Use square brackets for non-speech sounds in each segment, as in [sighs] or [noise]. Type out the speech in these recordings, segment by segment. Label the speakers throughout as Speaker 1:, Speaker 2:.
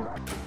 Speaker 1: aha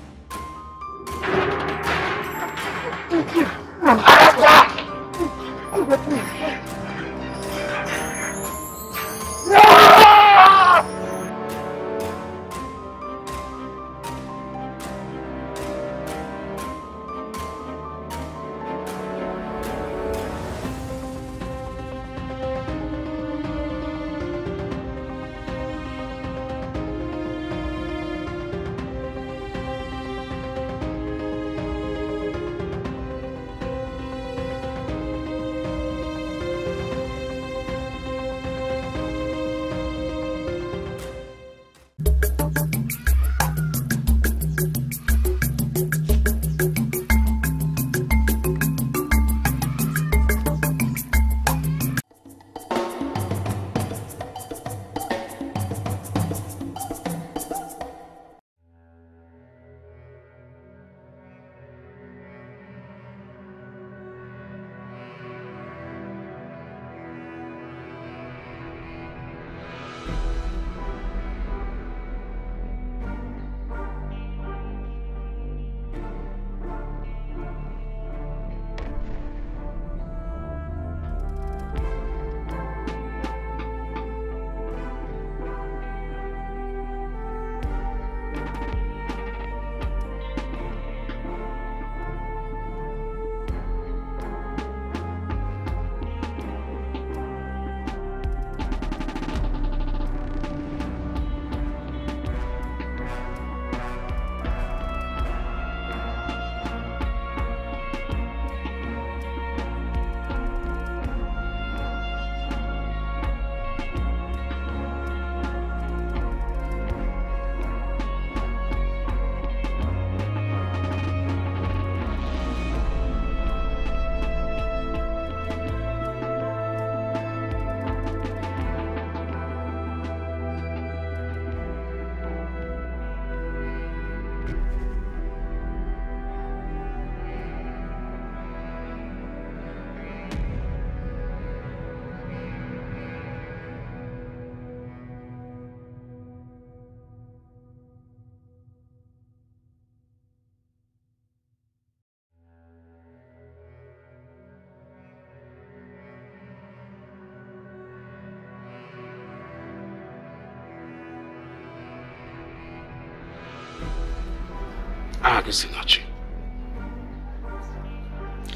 Speaker 1: gị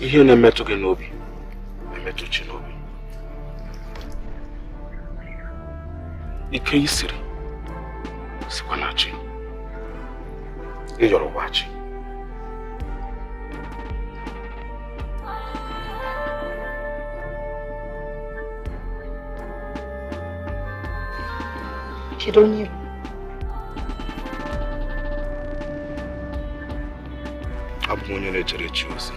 Speaker 1: ihe na-emetụ gị n'obi? Emetụ chi n'obi. Ike isiri sikwa na chi ịyọrọ gwa chi
Speaker 2: Kedu onye bisogna leggere chiuso.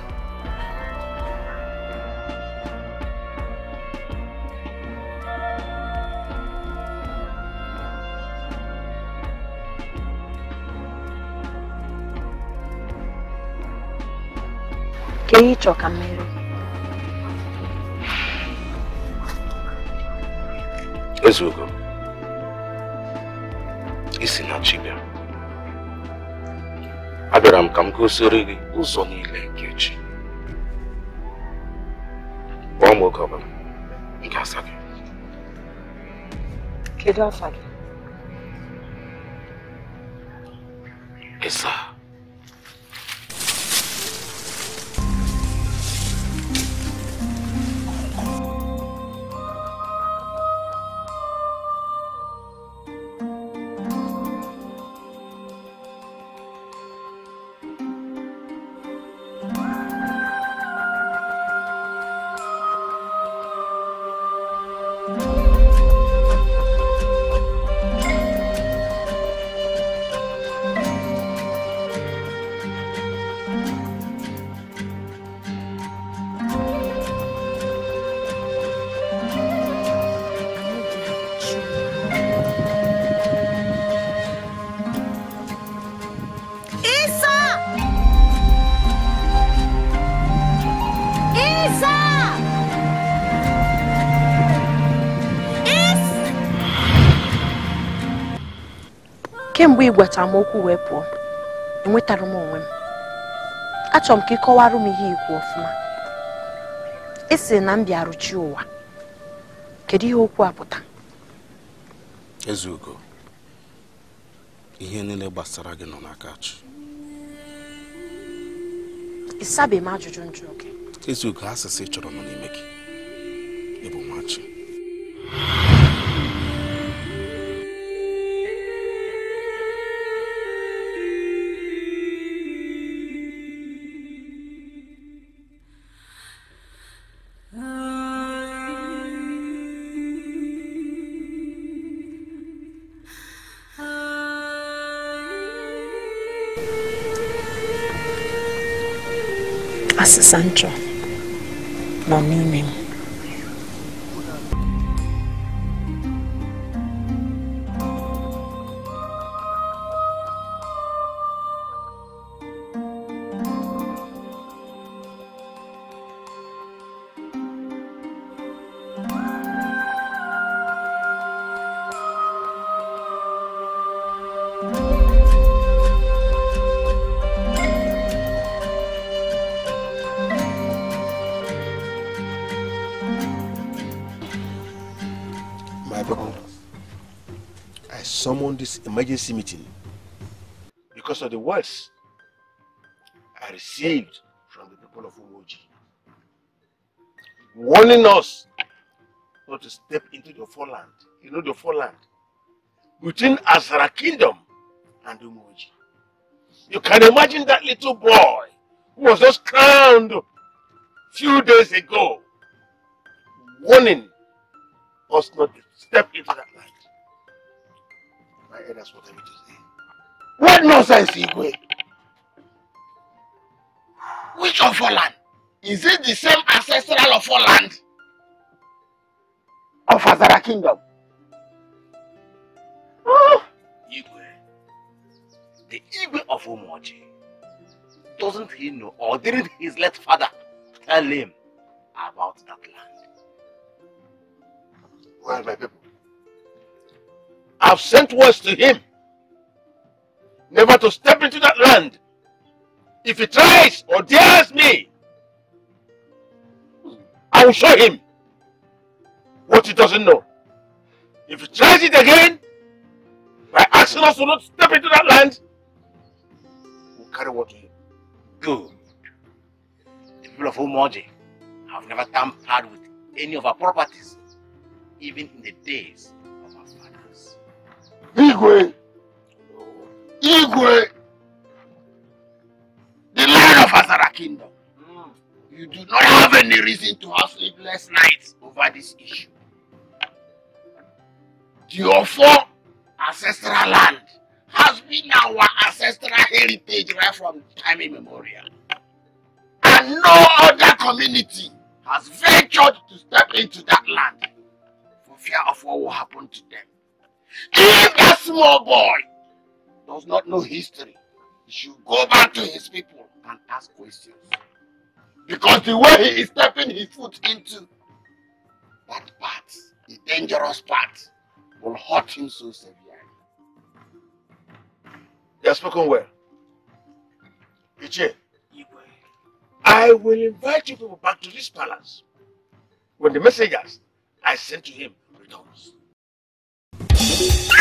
Speaker 2: Che hi gioca a
Speaker 1: E se non ci Chibia. Abịara m ka m gosiri gị ụzọ niile nke chi. Kpọọ m oge ọbụla. M ga-asa gị.
Speaker 2: Kedu afa gị? Kemgbe ị gwachara m okwu wee pụọ, enwetara m onwe m. Achọrọ m ka ị kọwara m ihe ikwu ọfụma. Ị sị na m bịarụchi ụwa. Kedu ihe okwu a pụta?
Speaker 1: Ezugo ihe niile gbasara gị nọ n'aka chi.
Speaker 2: Ị sabeghị m ajụjụ njụ gị
Speaker 1: ezugo asịsị ị chọrọ nọ n'ime gị.
Speaker 2: Asịsa nchọ nọ
Speaker 3: this emergency meeting because of the words I received from the people of Umoji, warning us not to step into the foreland. You know the foreland between Azara Kingdom and Umoji. You can imagine that little boy who was just crowned few days ago, warning us not to step into that land. My elders will tell me to say. What nonsense, Igwe? Which of Holland? Is it the same ancestral of Holland? Of Azara Kingdom? Oh,
Speaker 4: Igwe. The Igwe of Umoji. Doesn't he know, or didn't his late father tell him about that land?
Speaker 3: well, my people. I've sent words to him never to step into that land. If he tries or dares me, I will show him what he doesn't know. If he tries it again, by asking us to not step into that land, we'll carry what to him.
Speaker 4: Good. The people of Umoji have never tampered with any of our properties, even in the days.
Speaker 3: Igwe! Igwe! The land of Azara Kingdom. You do not have any reason to have sleepless nights over this issue. The Ofo ancestral land has been our ancestral heritage right from time immemorial. And no other community has ventured to step into that land for fear of what will happen to them. If that small boy does not know history, he should go back to his people and ask questions. Because the way he is stepping his foot into that part, the dangerous part, will hurt him so severely. You have spoken well. Iche, I will invite you people back to this palace when the messengers I sent to him returns.
Speaker 5: Who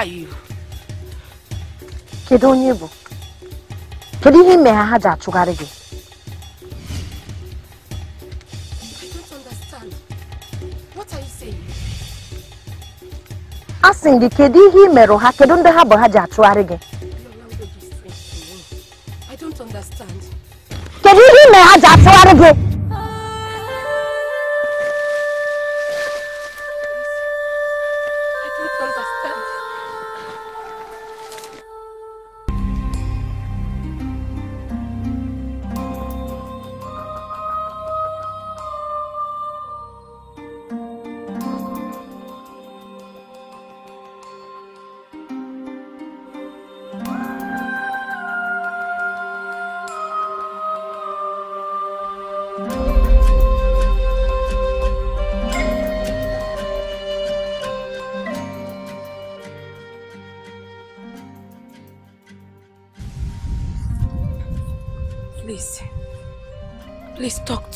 Speaker 5: are you?
Speaker 2: kedu onye ị bụ kedu ihe ime ha ha ji achụgharị gị
Speaker 5: I don't understand. What are you saying?
Speaker 2: a sị m gị kedu ihe ị merụ ha kedu ndị ha bụ ha ji achụgharị gị
Speaker 5: Your language is strange to me. I don't understand.
Speaker 2: kedu ihe ime ha ji achụgharị gwara gị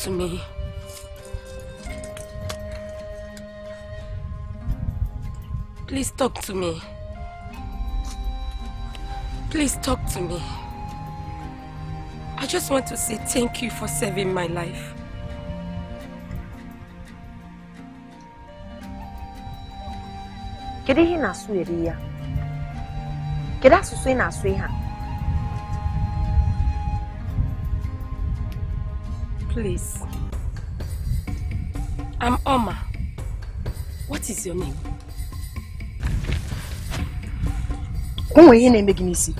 Speaker 5: to me. Please talk to me. Please talk to me. I just want to say thank you for saving my life.
Speaker 2: kedu ihe na-asụ eri ya kedu asụsụ ị na-asụ ihe a
Speaker 5: Please. I'm Oma. What is your name?
Speaker 2: o nwere ihe na-eme gị n'isi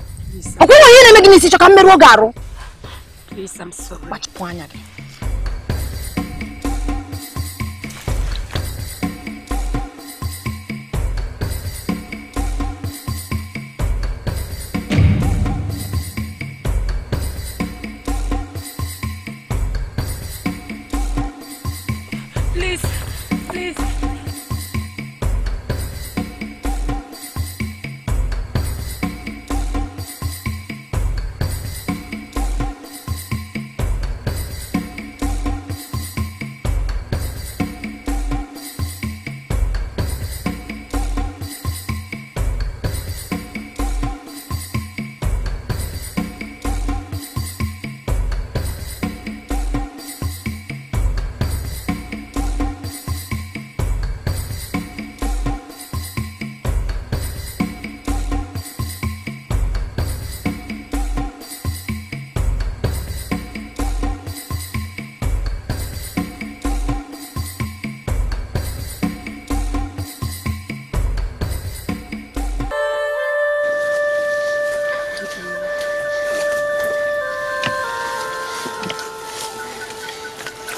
Speaker 2: nwere ihe na-eme gị n'isi chọ ka mmerụ oge arụ
Speaker 5: please, I'm sorry.
Speaker 2: gbachipụ anya gị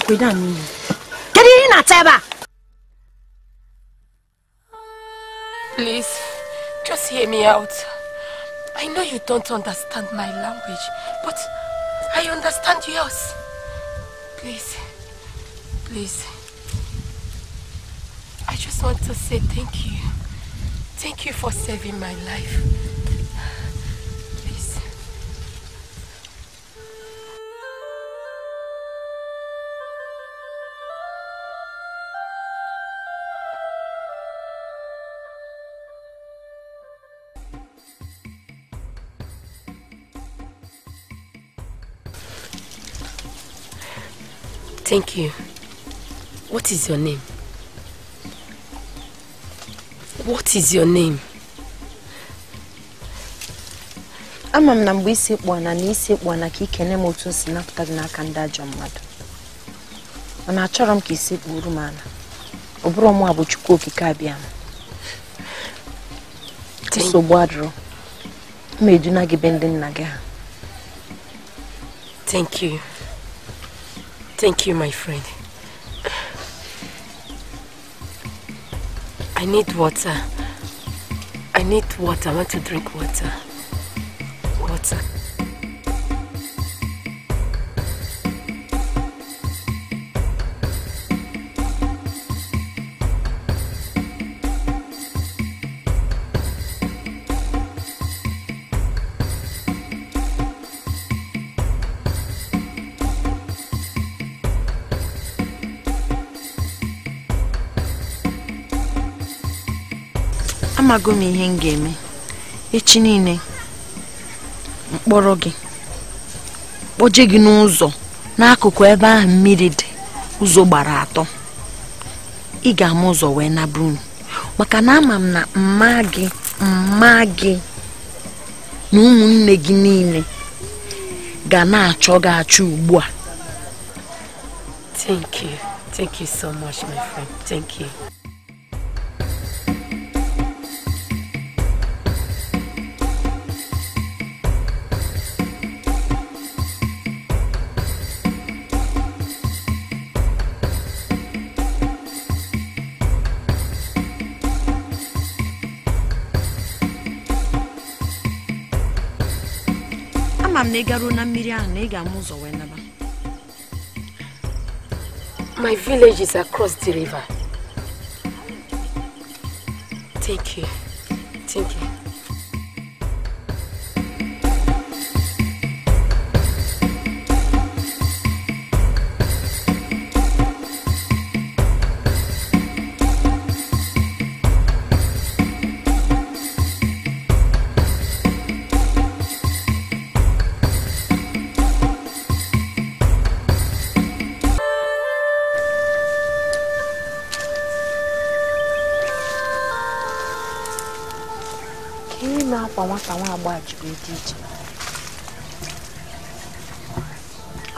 Speaker 2: kwedo a n'iyi kedu ihe ị
Speaker 5: Please, just hear me out. I know you don't understand my language, but I understand yours. Please, please. I just want to say thank you. Thank you for saving my life. Thank you. What is your name? What is your name?
Speaker 2: ama m na mgbe isi kpụ na isi kpụ ana ka ikene m otu si napụta gị n'aka ndị ajọ mmadụ mana achọrọ m ka isi kpuru m ala ọ bụrụ mụ bụ chukwu okike abịa m nsogbu adịrọ ma eduna gị be ndị nna gị ha
Speaker 5: thank you. Thank you, my friend. I need water. I need water. I want to drink water. Water.
Speaker 2: Amago m ihe m ga-eme echi niile mkpọrọ gị kpoje gị n'ụzọ n'akụkụ ebe ahụ mmiri dị ụzọ gbara atọ ị ga-ama ụzọ wee naburu m maka na ama m na mma gị mma gị na ụmụnne gị niile ga na-achọ gị achọ ugbu a
Speaker 5: Thank you. Thank you so much, my friend. Thank you. My village is across the river. Thank you. Thank you.
Speaker 2: Na-akwa nwata nwa agba jiri dị iche.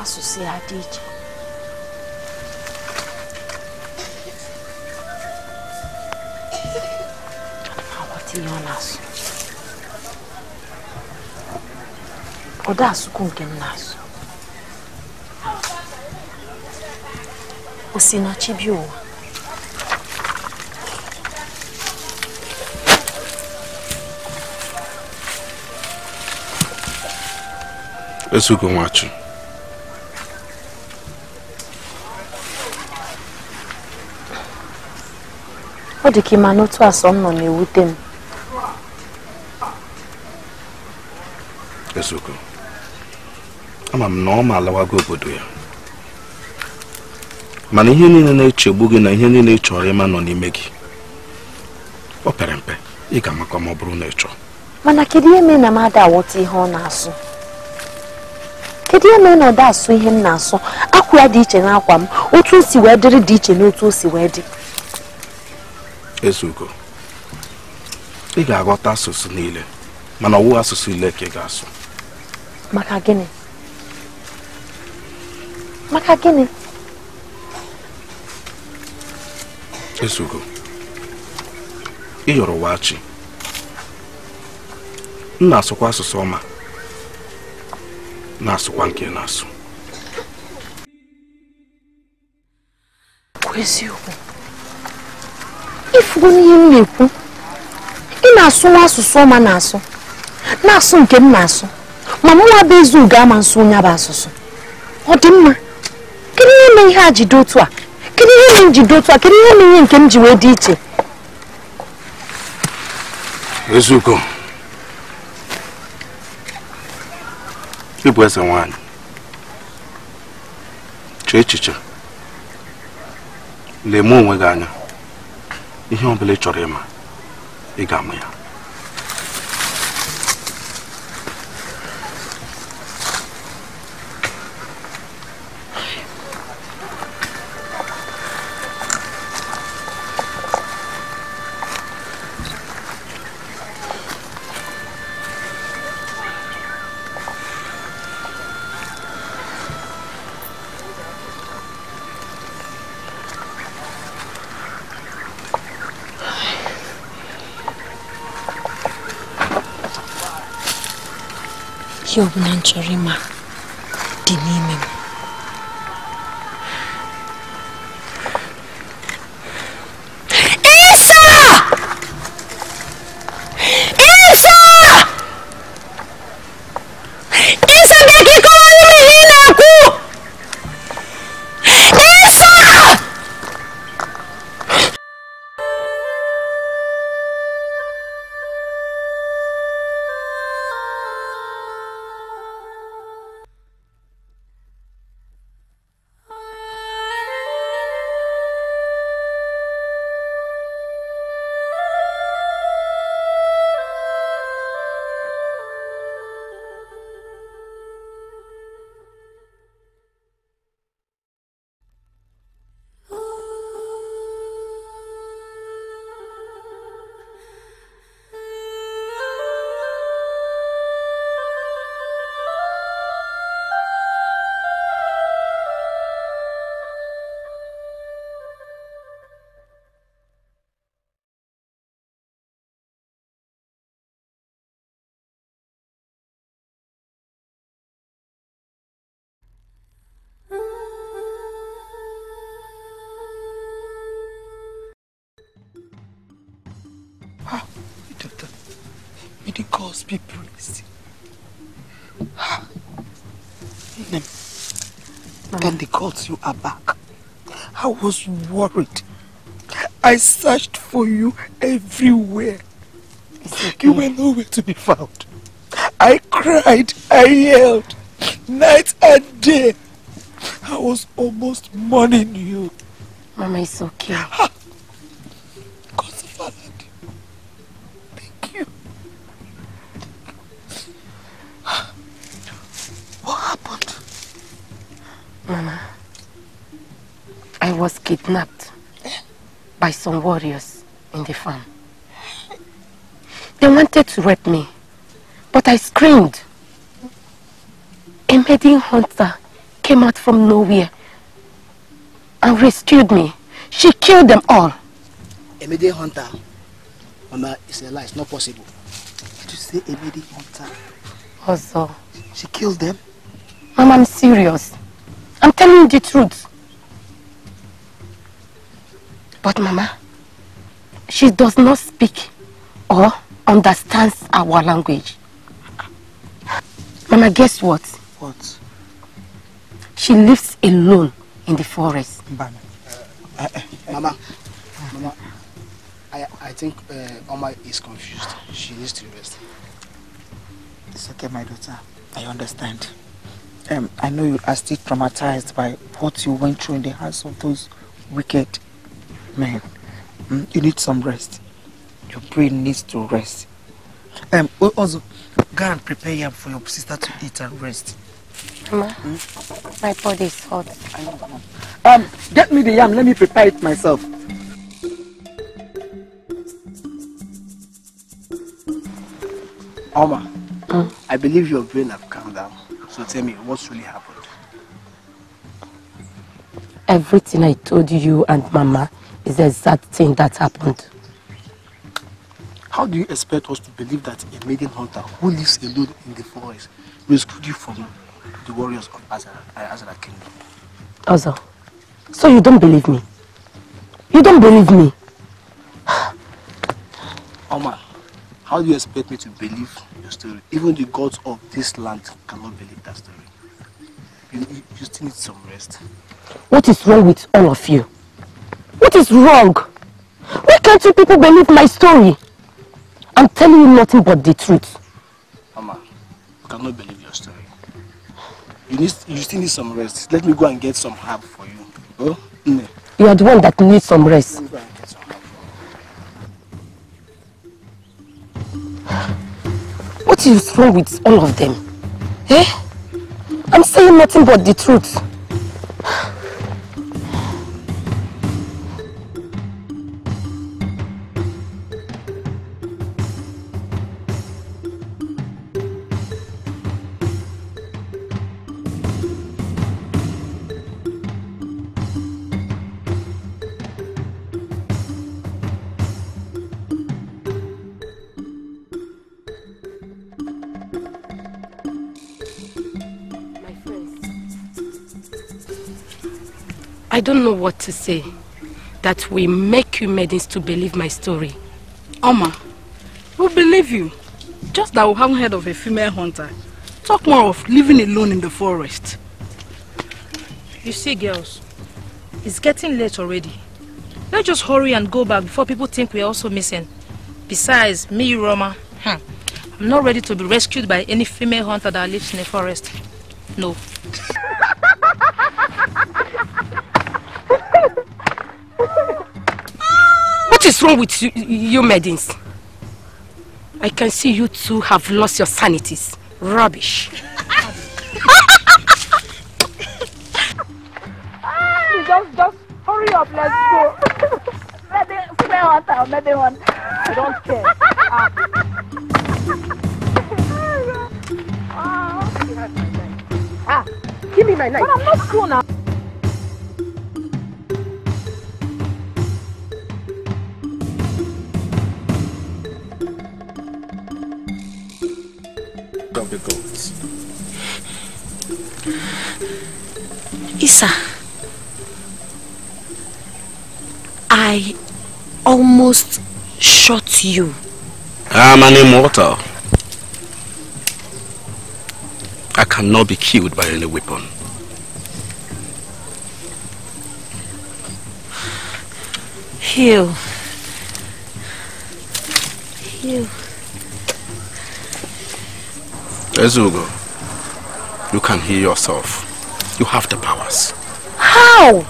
Speaker 2: Asụsụ o
Speaker 1: Esugo nwachi
Speaker 2: ọ dị ka ịma n'otu asọ m nọ na-ewute m.
Speaker 1: Esugo ama m na ọ ma alawago obodo ya. Mana ihe niile na-echegbu gị na ihe niile ị chọrọ ịma nọ n'ime gị ọ pere mpe ị ga-amakwa ma ọ bụrụ na ị chọọ.
Speaker 2: Mana kedu ihe mere na m ada aghọta ihe ọ na-asụ? Kedu ihe mere na ọ da asụ ihe m na-asụ? Akwa ya dị iche na akwa m. Otu o si wee dịrị dị iche na otu o si wee dị.
Speaker 1: Ezugo ị ga-aghọta asụsụ niile mana ọ wụghị asụsụ ile ka ị ga-asụ.
Speaker 2: Maka gịnị? Maka gịnị?
Speaker 1: Ezugo ị yọrọ wachi m na-asụkwa asụsụ ọma. Na-asụkwa nke na-asụ
Speaker 2: eziokwu ifugo n'ihe m na-ekwu. Ị na-asụ nwa asụsụ ọma na-asụ. Na-asụ nke m na-asụ. Ma mụnwa bụ ezugo ama nsụ onye bụ asụsụ. Ọ dị mma. Kedu ihe mere ihe a ji dị otu a? Kedu ihe mere m ji dị otu a? Kedu ihe mere ihe nke m ji wee dị iche?
Speaker 1: Ezugo. Ị bụ eze nwanyị. Chee echiche. Lemee onwe gị anya. Ihe ọ bụla ị chọrọ ịma ị ga-amụ ya.
Speaker 2: Ọbụla m chọrọ ịma dị n'ime m
Speaker 6: you are back. I was worried. I searched for you everywhere. You were nowhere to be found. I cried, I yelled, night and day. I was almost mourning you.
Speaker 5: Mama, it's okay. Was kidnapped by some warriors in the farm. They wanted to rape me, but I screamed. A maiden hunter came out from nowhere and rescued me. She killed them all.
Speaker 7: A maiden hunter. Mama, it's a lie. It's not possible.
Speaker 6: Did you say a maiden hunter?
Speaker 5: Also,
Speaker 6: She killed them?
Speaker 5: Mama, I'm serious. I'm telling you the truth. But Mama, she does not speak or understands our language. Mama, guess what?
Speaker 6: What?
Speaker 5: She lives alone in the forest.
Speaker 6: Mbana.
Speaker 7: Mama, Mama, I, I think uh, Oma is confused. She needs to rest.
Speaker 6: It's okay, my daughter. I understand. Um, I know you are still traumatized by what you went through in the hands of those wicked men. Mm, you need some rest. Your brain needs to rest. Um, also, go and prepare yam for your sister to eat and rest.
Speaker 5: Mama, my body is hot.
Speaker 6: I know, Mama. Um, get me the yam. Let me prepare it myself.
Speaker 7: Oma, I believe your brain have calmed down. So tell me, what's really happened?
Speaker 5: Everything I told you and Mama is the exact thing that happened.
Speaker 7: How do you expect us to believe that a maiden hunter who lives alone in the forest rescued you from the warriors of Azara, Azara Kingdom?
Speaker 5: Also, so you don't believe me? You don't believe me? [sighs]
Speaker 7: Oma, how do you expect me to believe your story? Even the gods of this land cannot believe that story. You, you, you still need some rest.
Speaker 5: What is wrong with all of you? What is wrong? Why can't you people believe my story? I'm telling you nothing but the truth.
Speaker 7: Mama, you cannot believe your story. You need, you still need some rest. Let me go and get some herb for you. Oh, Nne,
Speaker 5: You are the one that needs some rest.
Speaker 7: let me go and get some herb.
Speaker 5: What is wrong with all of them? Eh? I'm saying nothing but the truth. I don't know what to say that will make you maidens to believe my story.
Speaker 8: Oma, we believe you. Just that we haven't heard of a female hunter. Talk more of living alone in the forest.
Speaker 9: You see, girls, it's getting late already. Let's just hurry and go back before people think we're also missing. Besides, me, Roma, hmm, I'm not ready to be rescued by any female hunter that lives in the forest. No. [laughs]
Speaker 5: What is wrong with you, you maidens? I can see you two have lost your sanities. Rubbish. [laughs]
Speaker 2: just, just hurry up, let's go. [laughs] maybe female hunter, maybe one. I don't care.
Speaker 5: Ah, give me my knife.
Speaker 2: But I'm not cool now. you?
Speaker 1: I'm an immortal. I cannot be killed by any weapon.
Speaker 2: Heal. Heal.
Speaker 1: Ezugo, you can heal yourself. You have the powers.
Speaker 2: How?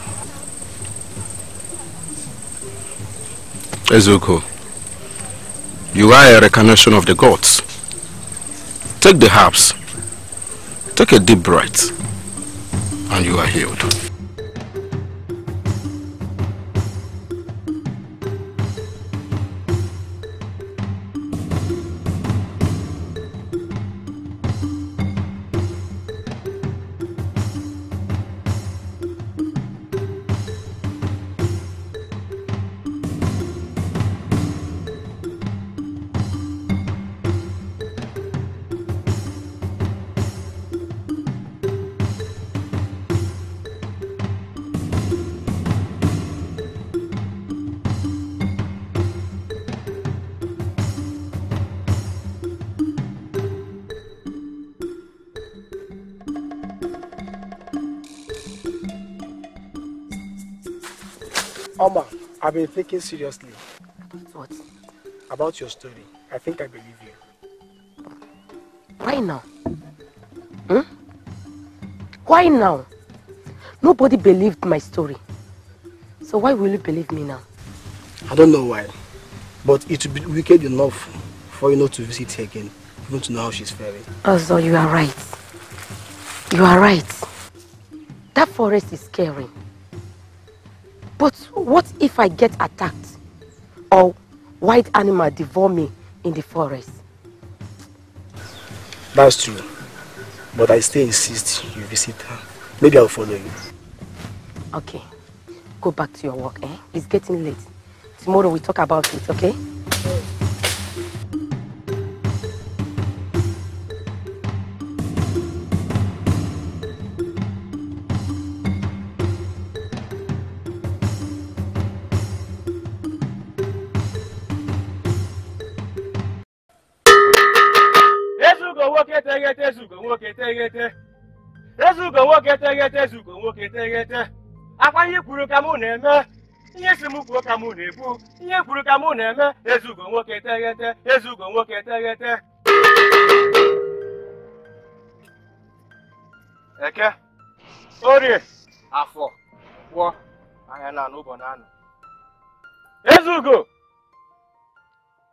Speaker 1: Ezugo, you are a recognition of the gods. Take the herbs. Take a deep breath. And you are healed.
Speaker 7: I've been thinking seriously
Speaker 5: What?
Speaker 7: about your story. I think I believe you.
Speaker 5: Why now? Hmm? Why now? Nobody believed my story. So why will you believe me now?
Speaker 7: I don't know why, but it would be wicked enough for you not to visit her again, even to know how she's faring.
Speaker 5: Also, you are right. You are right. That forest is scary. But what if I get attacked? Or wild animal devour me in the forest?
Speaker 7: That's true, but I still insist you visit her. Maybe I'll follow you.
Speaker 5: Okay. Go back to your work, eh? It's getting late. Tomorrow we talk about it, okay?
Speaker 10: Ihe kwuru ka mụ na-eme. Ihe si m kwuo ka mụ na-ekwu. Ihe kwuru ka mụ na-eme. Ezugo nwoke teghete. Ezugo nwoke teghete. Eke orie afọ kwụọ. Anya na anụ ụbọ na anụ. Ezugo!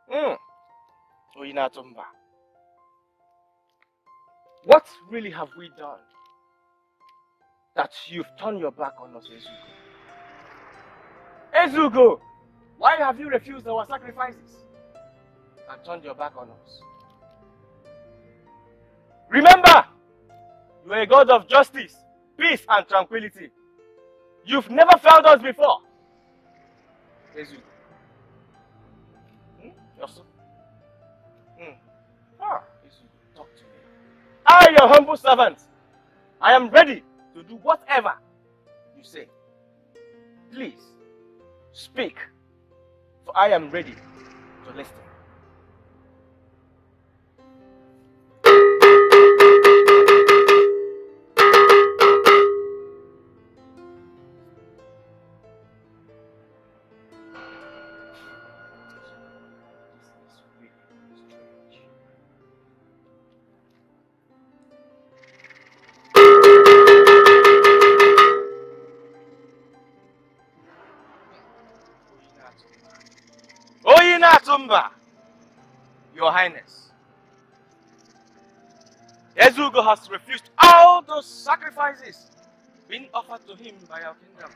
Speaker 10: Mm. oyi na-atụ mba. What really have we done? That you've turned your back on us, Ezugo? Ezugo, why have you refused our sacrifices and turned your back on us? Remember, you are a God of justice, peace, and tranquility. You've never failed us before. Ezugo. Hmm? Yosu? Hmm. Ah, Ezugo, talk to me. I, your humble servant, I am ready to do whatever you say. Please, speak, for I am ready to listen. Highness, Ezugo has refused all those sacrifices being offered to him by our kingdom.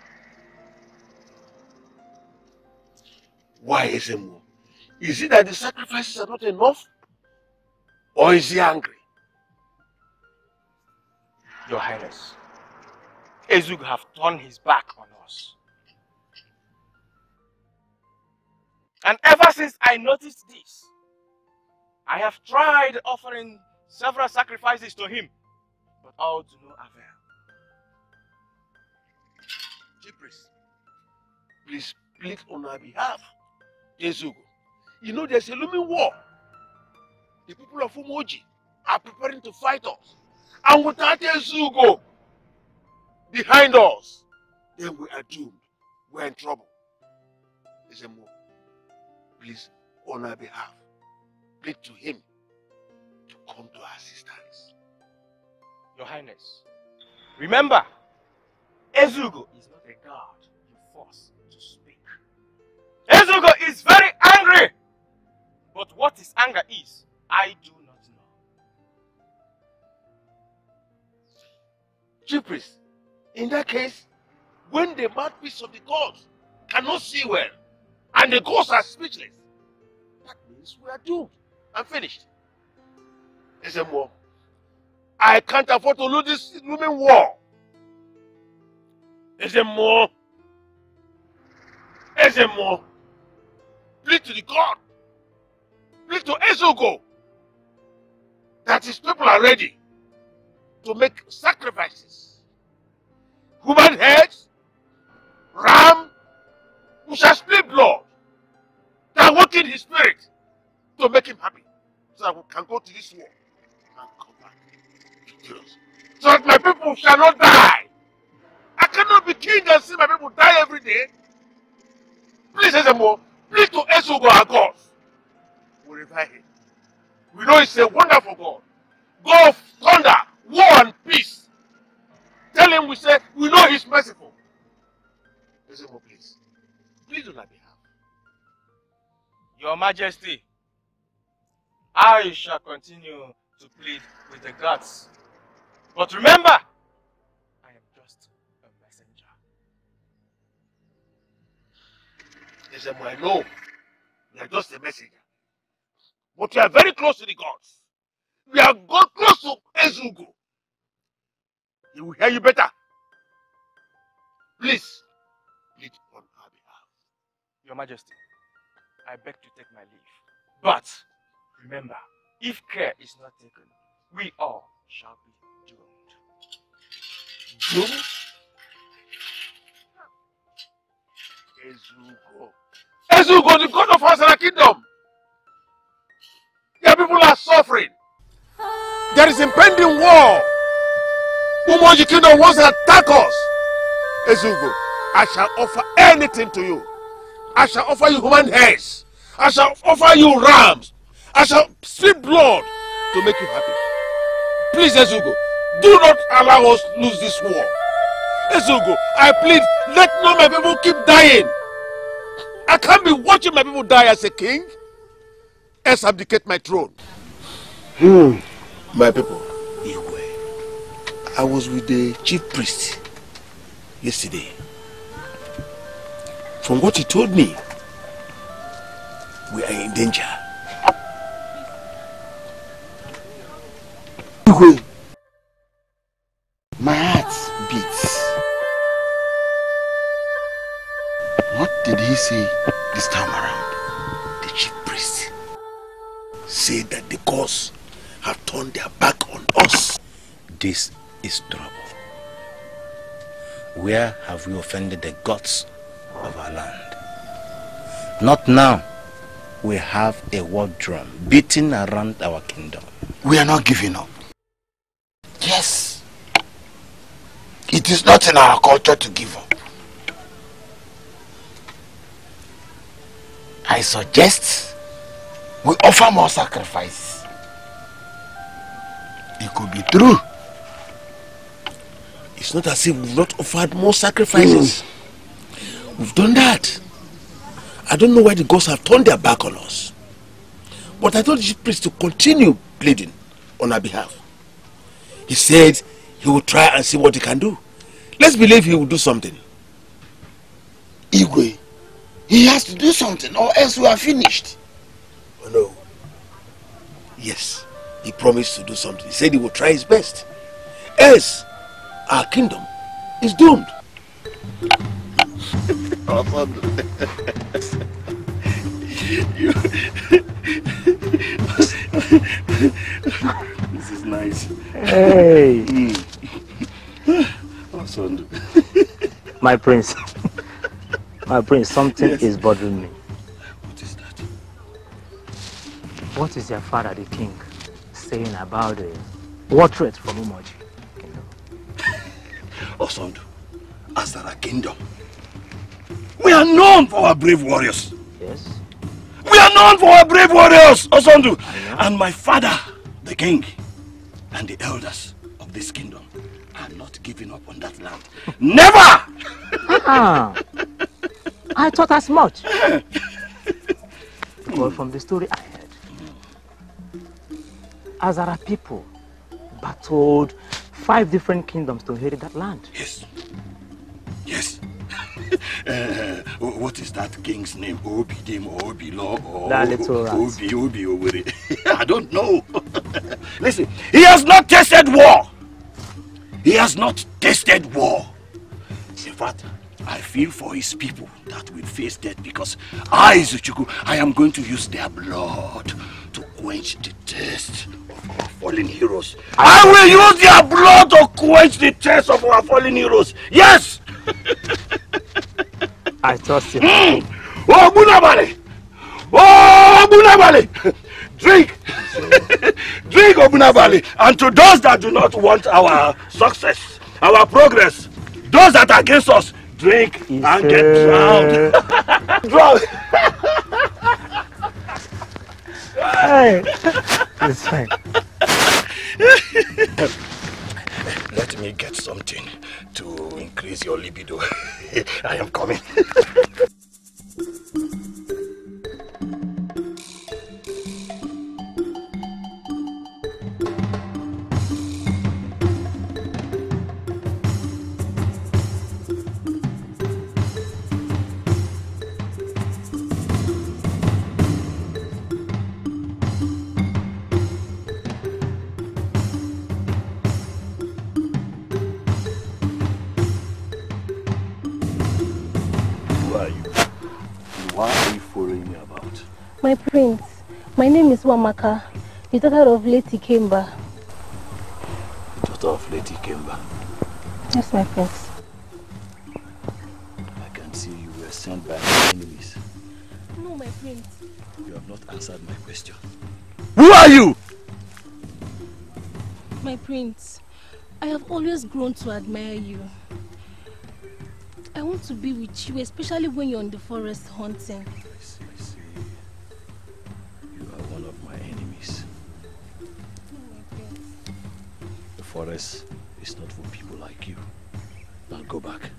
Speaker 3: Why, Ezemo? Is it that the sacrifices are not enough? Or is he angry?
Speaker 10: Your Highness, Ezugo have turned his back on us. And ever since I noticed this, I have tried offering several sacrifices to him, but all to no avail.
Speaker 3: Cyprus, please plead on our behalf. Ezugo, you know there's a looming war. The people of Umoji are preparing to fight us. And without Ezugo behind us, then we are doomed. We're in trouble. Ezemo, please, on our behalf, plead to him to come to our assistance.
Speaker 10: Your Highness, remember, Ezugo is not a god you force to speak. Ezugo is very angry! But what his anger is, I do not know.
Speaker 3: Chief priest, in that case, when the mouthpiece of the gods cannot see well, and the gods are speechless, that means we are doomed and finished. Ezemo, I can't afford to lose this looming war. Ezemo, Ezemo, plead to the god, plead to Ezogo, that his people are ready to make sacrifices. Human heads, ram, who shall split blood, that work in his spirit to make him happy, so that we can go to this war and come back victorious. So that my people shall not die. I cannot be king and see my people die every day. Please, Ezemo, please to Ezogo our God. We revive him. We know he's a wonderful God. God of thunder, war and peace. Tell him we say we know he's merciful. Ezemo, please. Please do not behalf.
Speaker 10: Your Majesty, I shall continue to plead with the gods. But remember, I am just a messenger.
Speaker 3: Ezemo, I know you are just a messenger. But you are very close to the gods. We are go close to Ezugo. He will hear you better. Please, plead on behalf.
Speaker 10: Your Majesty, I beg to take my leave. But remember, if care is not taken, we all shall be doomed.
Speaker 3: Doomed? Ezugo. Ezugo, the god of Azara kingdom. Your people are suffering. There is impending war. Umoji kingdom wants to attack us. Ezugo, I shall offer anything to you. I shall offer you human heads. I shall offer you rams. I shall spit blood to make you happy. Please, Ezugo, do not allow us to lose this war. Ezugo, I plead, let not my people keep dying. I can't be watching my people die as a king. Else abdicate my throne. Hmm. My people, Igwe, I was with the chief priest yesterday. From what he told me, we are in danger. My heart beats. What did he say this time around? The chief priest said that the gods have turned their back on us.
Speaker 4: This is trouble. Where have we offended the gods of our land? Not now. We have a war drum beating around our kingdom.
Speaker 3: We are not giving up. Yes. It is not in our culture to give up. I suggest we offer more sacrifice. It could be true. It's not as if we've not offered more sacrifices. Mm. We've done that. I don't know why the gods have turned their back on us. But I told the priest to continue pleading on our behalf. He said he will try and see what he can do. Let's believe he will do something.
Speaker 11: Igwe, he has to do something or else we are finished.
Speaker 3: Oh no. Yes, he promised to do something. He said he will try his best. Else, our kingdom is doomed.
Speaker 11: You- [laughs] this is nice.
Speaker 12: Hey. [laughs] My prince. My prince, something
Speaker 11: Yes.
Speaker 12: is bothering me.
Speaker 11: What is that?
Speaker 12: What is your father, the king, saying about the threat from Umoji? [laughs]
Speaker 13: Osondu, Azara Kingdom. We are known for our brave warriors.
Speaker 12: Yes.
Speaker 13: We are known for our brave warriors, Osondu. And my father, the king, and the elders of this kingdom are not giving up on that land. Never!
Speaker 12: Ah, I thought as much. [laughs] but from the story I heard, Azara people battled five different kingdoms to inherit that land.
Speaker 13: Yes. Yes. [laughs] uh, what is that king's name? Obidim or Obilo or
Speaker 12: That little rat.
Speaker 13: Obi Obi Owere? [laughs] I don't know. [laughs] Listen, he has not tasted war. He has not tasted war. In fact, I feel for his people that will face death because I, Zuchuku, I am going to use their blood to quench the thirst of our fallen heroes. I will use their blood to quench the thirst of our fallen heroes. Yes!
Speaker 12: I trust you.
Speaker 13: Mm. [gasps] Oh, Bunabale! Oh, Bunabale! Drink! [laughs] Drink, Obunabale! And to those that do not want our success, our progress, those that are against us, drink and get drowned. [laughs] drowned.
Speaker 12: Hey, it's fine. [laughs]
Speaker 13: Let me get something to increase your libido. [laughs] I am coming. [laughs] Why are you following me about?
Speaker 14: My prince, my name is Wamaka, the daughter of Lady Kimba.
Speaker 13: Daughter of Lady Kimba.
Speaker 14: Yes, my prince.
Speaker 13: I can see you were sent by my enemies.
Speaker 14: No, my prince.
Speaker 13: You have not answered my question. Who are you?
Speaker 14: My prince, I have always grown to admire you. I want to be with you, especially when you're in the forest hunting.
Speaker 13: I see, I see. You are one of my enemies. The forest is not for people like you. Now go back.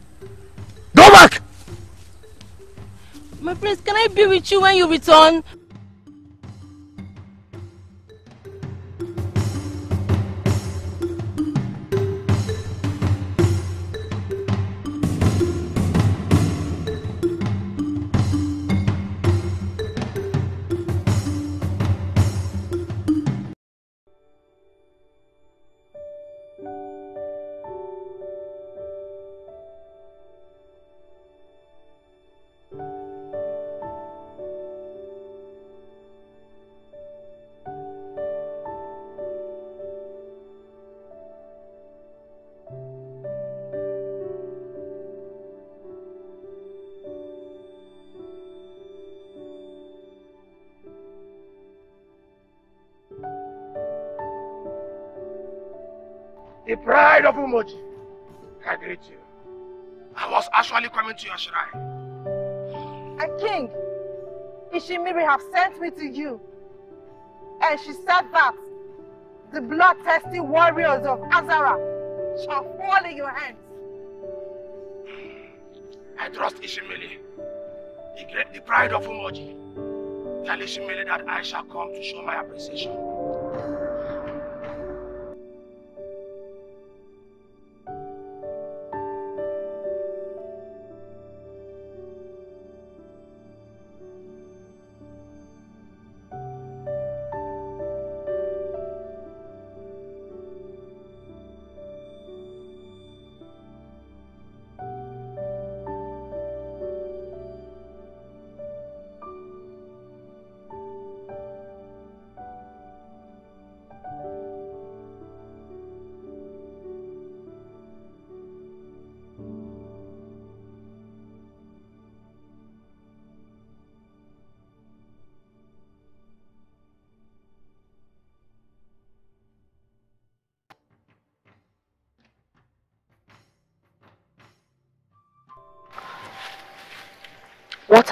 Speaker 13: Go back!
Speaker 14: My prince, can I be with you when you return?
Speaker 3: Pride. I greet you. I was actually coming to your shrine.
Speaker 15: A king, Ishimiri have sent me to you. And she said that the bloodthirsty warriors of Azara shall fall in your hands.
Speaker 3: I trust Ishimili, the great, the pride of Umoji. Tell Ishimili that I shall come to show my appreciation.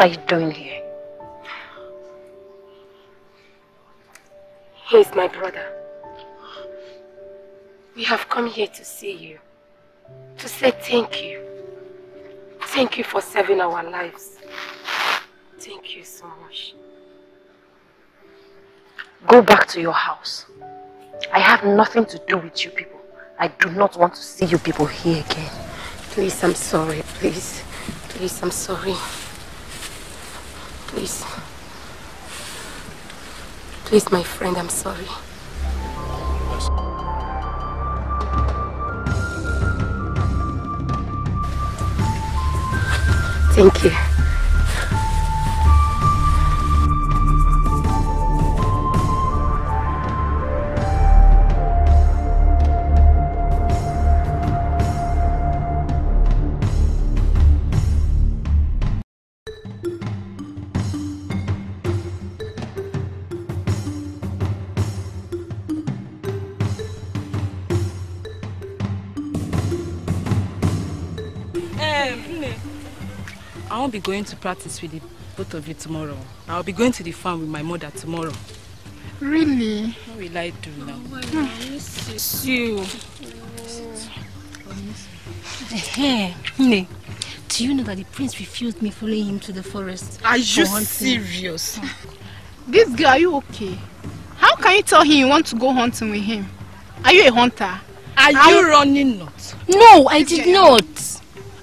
Speaker 2: What are you doing here?
Speaker 5: He is my brother. We have come here to see you. To say thank you. Thank you for saving our lives. Thank you so much.
Speaker 2: Go back to your house. I have nothing to do with you people. I do not want to see you people here again.
Speaker 5: Please, I'm sorry. Please. Please, I'm sorry. Please. Please, my friend, I'm sorry. Thank you.
Speaker 16: Be going to practice with the both of you tomorrow. I'll be going to the farm with my mother tomorrow.
Speaker 17: Really?
Speaker 16: What will I do now? Oh, hmm.
Speaker 17: Miss you. Oh.
Speaker 14: Hey, Nne, do you know that the prince refused me following him to the forest?
Speaker 17: Are you
Speaker 14: hunting?
Speaker 17: serious? Hmm. This girl, are you okay? How can you tell him you want to go hunting with him? Are you a hunter?
Speaker 16: Are you running nuts?
Speaker 14: No, I did not.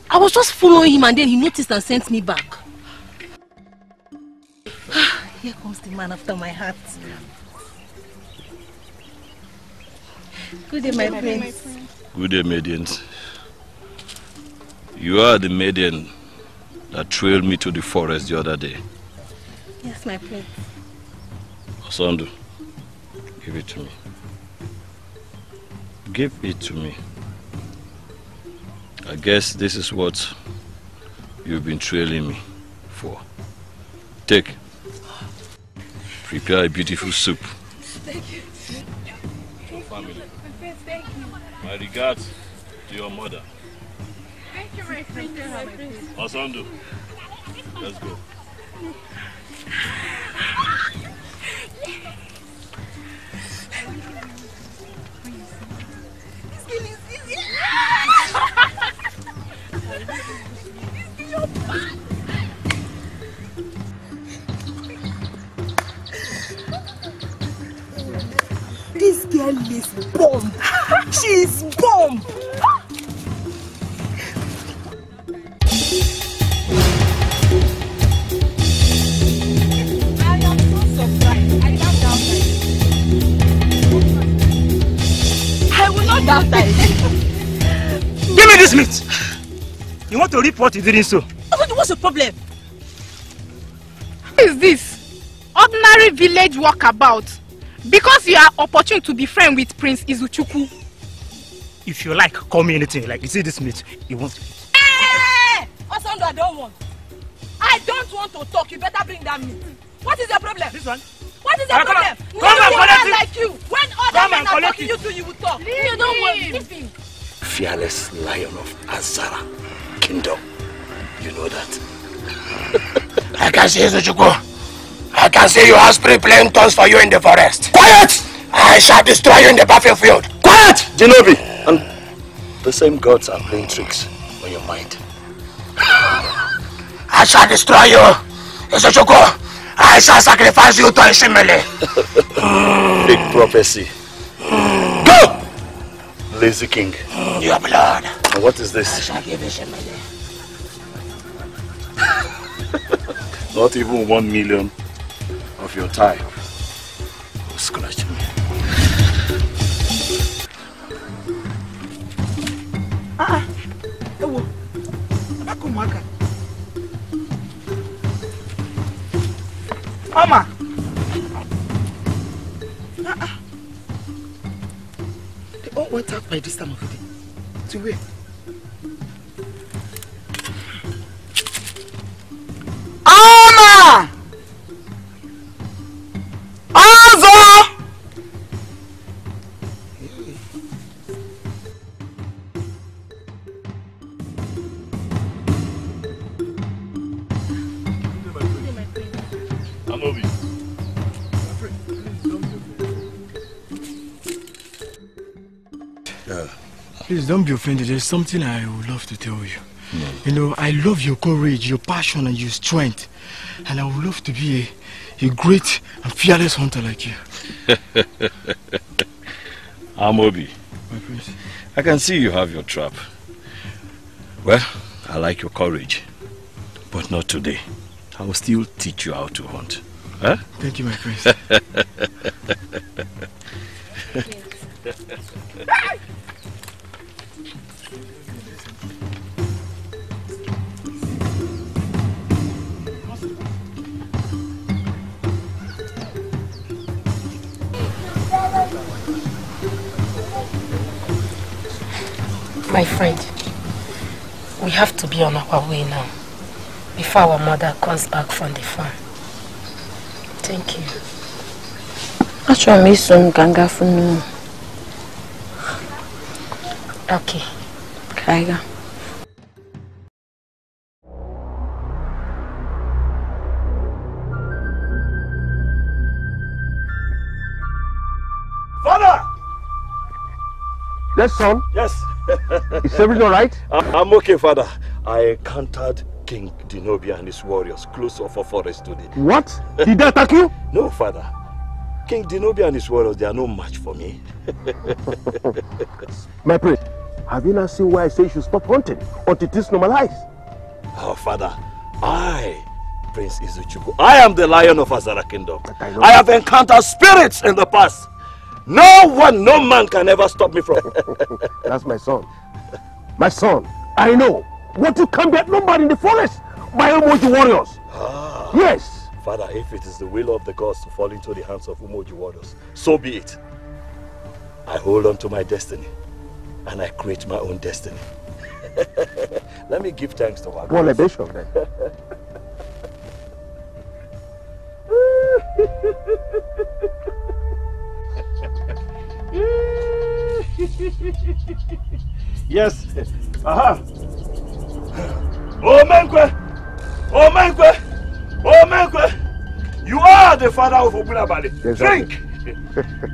Speaker 14: I was just following him and then he noticed and sent me back. Ah, here comes the man after my heart. Good day, my prince.
Speaker 13: Good day, maidens. You are the maiden that trailed me to the forest the other day.
Speaker 14: Yes, my prince.
Speaker 13: Osondu, give it to me. Give it to me. I guess this is what you've been trailing me for. Take. Prepare a beautiful soup.
Speaker 14: Thank you.
Speaker 13: For family.
Speaker 14: Thank you.
Speaker 13: My regards to your mother.
Speaker 17: Thank you, my friend.
Speaker 13: Osondu, let's go.
Speaker 18: This girl is bomb. [laughs] she is bomb.
Speaker 17: I am so surprised. I can't doubt
Speaker 18: I will not doubt that.
Speaker 12: Give me this meat. You want to reap what you didn't sow.
Speaker 18: What's your problem?
Speaker 17: Who is this? Ordinary village walkabout. Because you are opportune to be friend with Prince Izuchukwu.
Speaker 12: If you like, call me anything you like. You see this meat, you want to eat.
Speaker 18: Hey! Osando, I don't want. I don't want to talk. You better bring that meat. What is your problem?
Speaker 12: This one?
Speaker 18: What is your
Speaker 12: come
Speaker 18: problem? You
Speaker 12: Come and
Speaker 18: want
Speaker 12: collect it.
Speaker 18: like you. When other
Speaker 12: Come
Speaker 18: men
Speaker 12: and
Speaker 18: are talking,
Speaker 12: it.
Speaker 18: you two, you will talk.
Speaker 17: Leave
Speaker 18: you don't want. Leave him.
Speaker 13: Fearless lion of Azara Kingdom. You know that.
Speaker 19: I can see Izuchukwu. I can see you have spirit playing tons for you in the forest. Quiet! I shall destroy you in the battlefield.
Speaker 13: Quiet! Genobi! And the same gods are playing tricks on your mind. [laughs]
Speaker 19: I shall destroy you. Izuchukwu, I shall sacrifice you to Ishimele. [laughs]
Speaker 13: Big prophecy. Go! Lazy king.
Speaker 19: Your blood.
Speaker 13: And what is this?
Speaker 19: I shall give Ishimele. [laughs]
Speaker 13: Not even one million of your time.
Speaker 7: Please don't be offended. There's something I would love to tell you. You know, I love your courage, your passion, and your strength. And I would love to be a, a great and fearless hunter like you. [laughs]
Speaker 13: Amobi,
Speaker 7: My prince.
Speaker 13: I can see you have your trap. Well, I like your courage. But not today. I will still teach you how to hunt. Huh?
Speaker 7: Thank you, my prince. [laughs]
Speaker 5: before our mother comes back from the farm. Thank you.
Speaker 2: Achọrọ m iso m ka m gafe n'ụlọ.
Speaker 5: Okay.
Speaker 2: Ka anyị gaa.
Speaker 13: Father!
Speaker 20: Yes, son.
Speaker 13: Yes.
Speaker 20: Is everything all right?
Speaker 13: I- [laughs] I'm okay, Father. I encountered King Dinobia and his warriors close off a forest today.
Speaker 20: What? Did they attack you? [laughs]
Speaker 13: No, Father. King Dinobia and his warriors, they are no match for me. [laughs]
Speaker 20: My prince, have you not seen why I say you should stop hunting until this normalize?
Speaker 13: Oh, Father, I, Prince Izuchukwu, I am the lion of Azara Kingdom. I, have encountered spirits in the past. No one, no man can ever stop me from... [laughs]
Speaker 20: That's my son. My son, I know. What you can be outnumbered in the forest by Umoji warriors. Ah. Yes.
Speaker 13: Father, if it is the will of the gods to fall into the hands of Umoji warriors, so be it. I hold on to my destiny and I create my own destiny. [laughs] Let me give thanks to our
Speaker 20: One
Speaker 13: gods.
Speaker 20: libation then. [laughs] [laughs]
Speaker 13: yes. Aha. Omenkwe! Omenkwe! Omenkwe! You are the father of Ogunabali. Drink!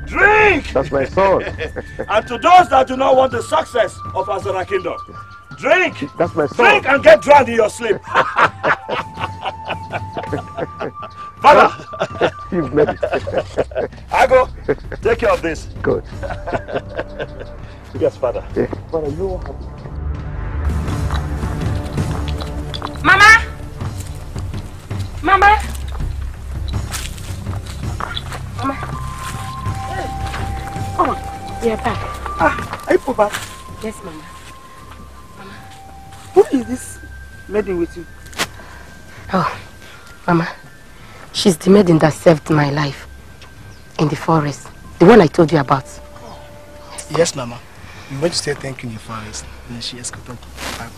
Speaker 13: Drink!
Speaker 20: That's my son. [laughs]
Speaker 13: and to those that do not want the success of Azara Kingdom, drink!
Speaker 20: That's my son.
Speaker 13: Drink and get drowned in your sleep. [laughs] Father!
Speaker 20: You've made it.
Speaker 13: I go. Take care of this.
Speaker 20: Good. [laughs]
Speaker 13: Yes, Father.
Speaker 20: Yeah. Father, you have
Speaker 5: Mama! Mama! Mama! Oh, you're back.
Speaker 6: Ah, are you back?
Speaker 5: Yes, Mama. Mama.
Speaker 6: Who is this maiden with you?
Speaker 5: Oh, Mama. She's the maiden that saved my life in the forest. The one I told you about.
Speaker 7: Yes, Mama. We went to say thank you in the forest. And she escorted back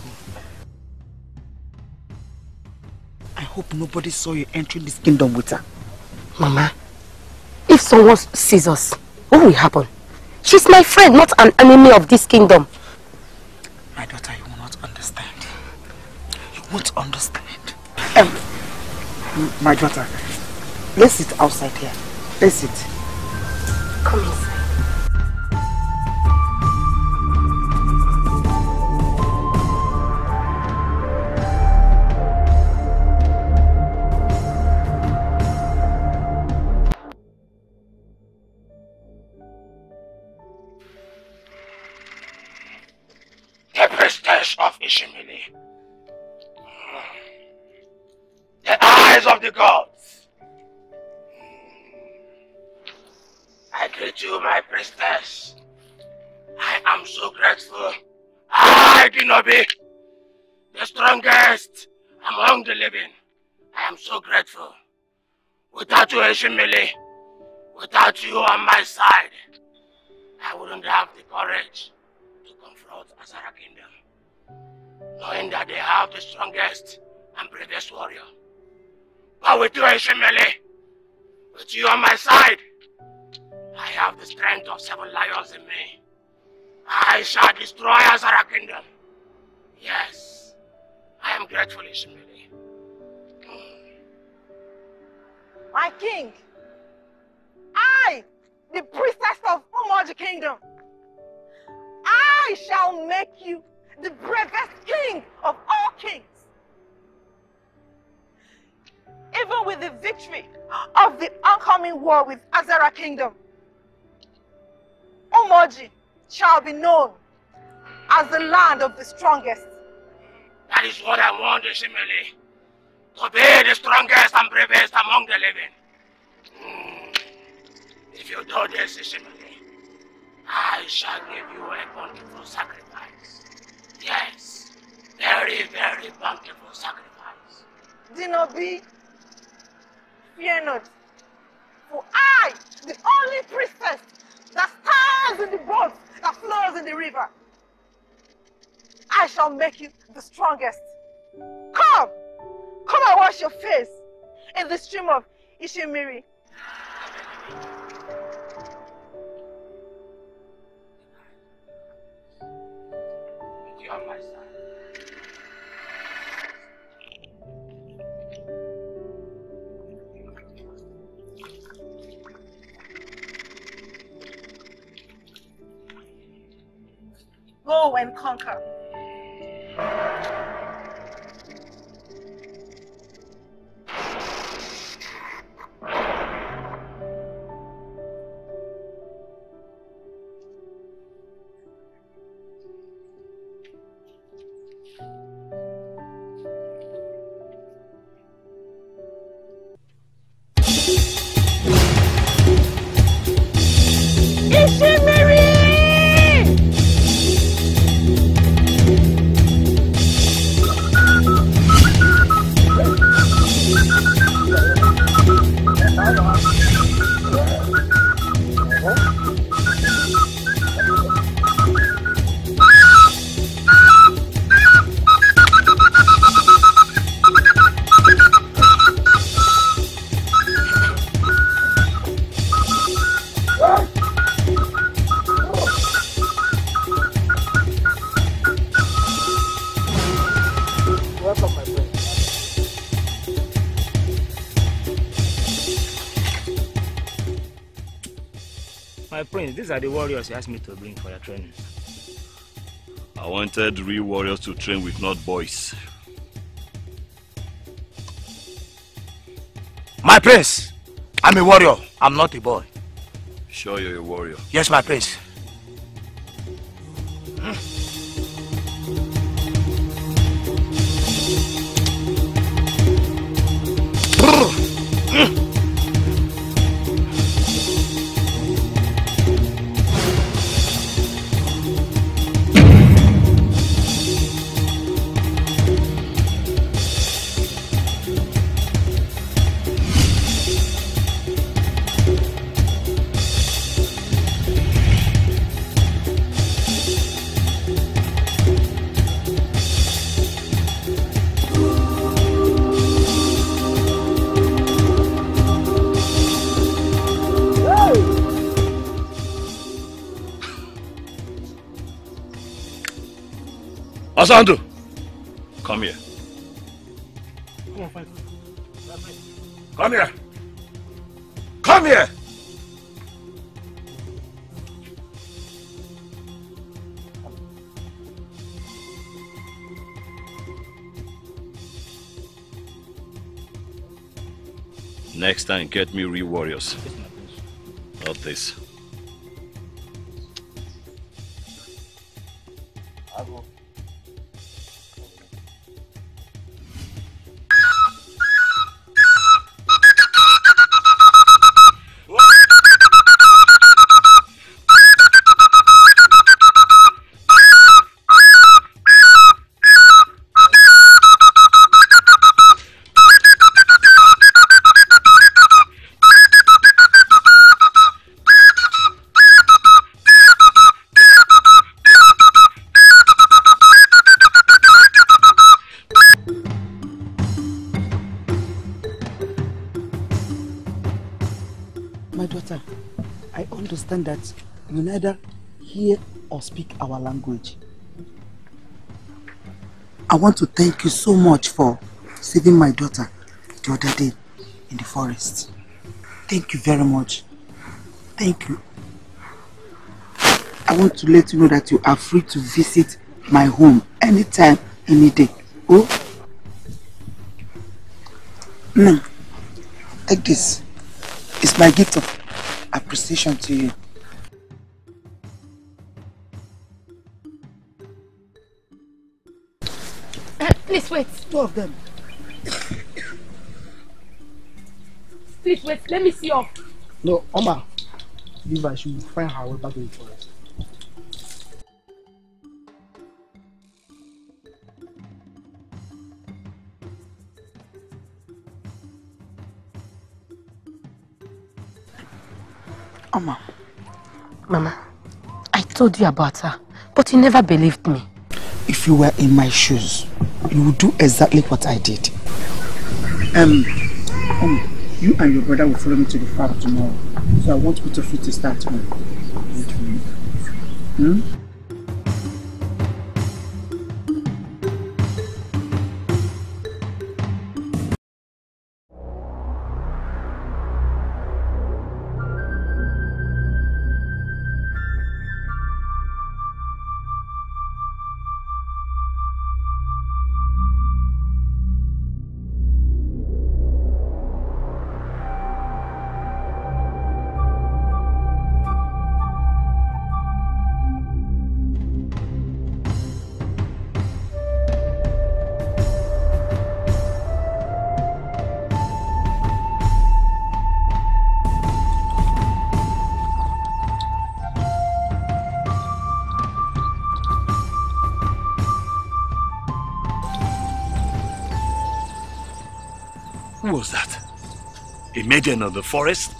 Speaker 6: hope nobody saw you entering this kingdom with her.
Speaker 5: Mama, if someone sees us, what will happen? She's my friend, not an enemy of this kingdom.
Speaker 6: My daughter, you will not understand. You won't understand. Um, my daughter, let's sit outside here. Let's sit.
Speaker 5: Come inside.
Speaker 19: Ishimili. The eyes of the gods. I greet you, my priestess. I am so grateful. I, Dinobi, the strongest among the living. I am so grateful. Without you, Ishimili, without you on my side, I wouldn't have the courage to confront Azara Kingdom, knowing that they have the strongest and bravest warrior. But with you, Ishimele, with you on my side, I have the strength of seven lions in me. I shall destroy Azara Kingdom. Yes, I am grateful, Ishimele.
Speaker 15: My king, I, the priestess of Umoji Kingdom, I I shall make you the bravest king of all kings. Even with the victory of the oncoming war with Azara Kingdom, Umoji shall be known as the land of the strongest.
Speaker 19: That is what I want, Ishimele. To be the strongest and bravest among the living. Mm. If you do this, Ishimele, I shall give you a bountiful sacrifice. Yes, very, very bountiful sacrifice.
Speaker 15: Dinobi, fear not, for I, the only priestess that stands in the boat that flows in the river, I shall make you the strongest. Come, come and wash your face in the stream of Ishimiri. And conquer.
Speaker 21: Are the warriors you asked me to bring for your training.
Speaker 13: I wanted real warriors to train with, not boys.
Speaker 12: My prince, I'm a warrior. I'm not a boy.
Speaker 13: Sure you're a warrior.
Speaker 12: Yes, my prince.
Speaker 13: Next time, get me real warriors. Not this.
Speaker 6: That you neither hear or speak our language. I want to thank you so much for saving my daughter the other day in the forest. Thank you very much. Thank you. I want to let you know that you are free to visit my home anytime, any day. Oh? No. Take this. It's my gift of appreciation to you. Two of them.
Speaker 5: Please wait. Let me see off.
Speaker 22: No, Oma. Leave her. She will find her way back to the forest.
Speaker 6: Oma.
Speaker 5: Mama, I told you about her, but you never believed me.
Speaker 6: If you were in my shoes, you would do exactly what I did. Um, um, you and your brother will follow me to the farm tomorrow. So I want both of you to start home. Hmm?
Speaker 13: Maiden of the forest?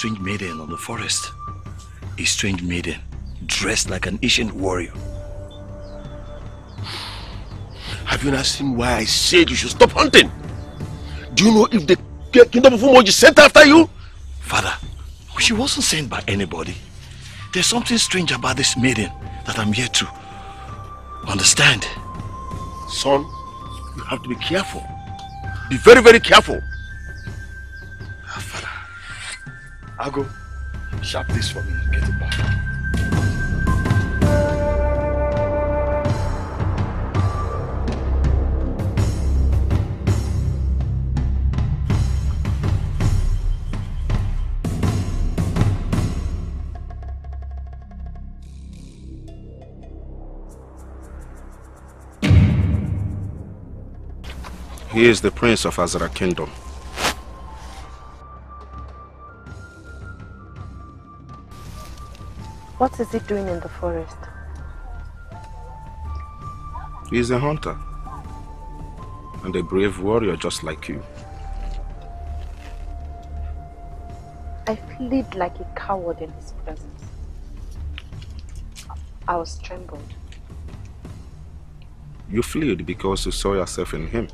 Speaker 13: Strange maiden on the forest. A strange maiden, dressed like an ancient warrior.
Speaker 20: Have you not seen why I said you should stop hunting? Do you know if the kingdom of Umoji sent after you?
Speaker 13: Father, she wasn't sent by anybody. There's something strange about this maiden that I'm yet to understand.
Speaker 20: Son, you have to be careful. Be very, very careful.
Speaker 13: I'll go sharp this for me and get it back.
Speaker 1: He is the prince of Azara Kingdom.
Speaker 2: What is he doing in the forest?
Speaker 1: He is a hunter. And a brave warrior just like you.
Speaker 2: I fled like a coward in his presence. I was trembled.
Speaker 1: You fled because you saw yourself in him.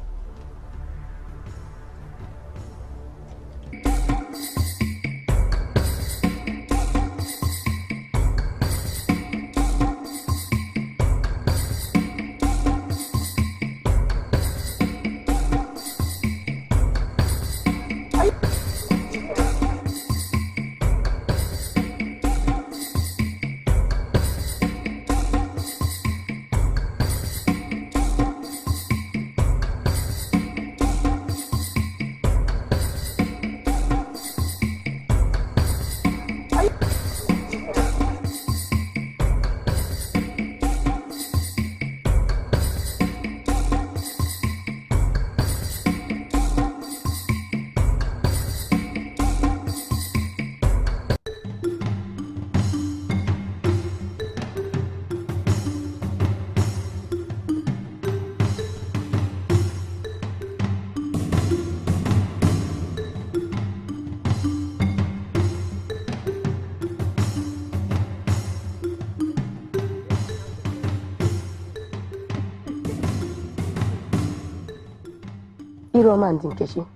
Speaker 5: Iroma and Nkechi,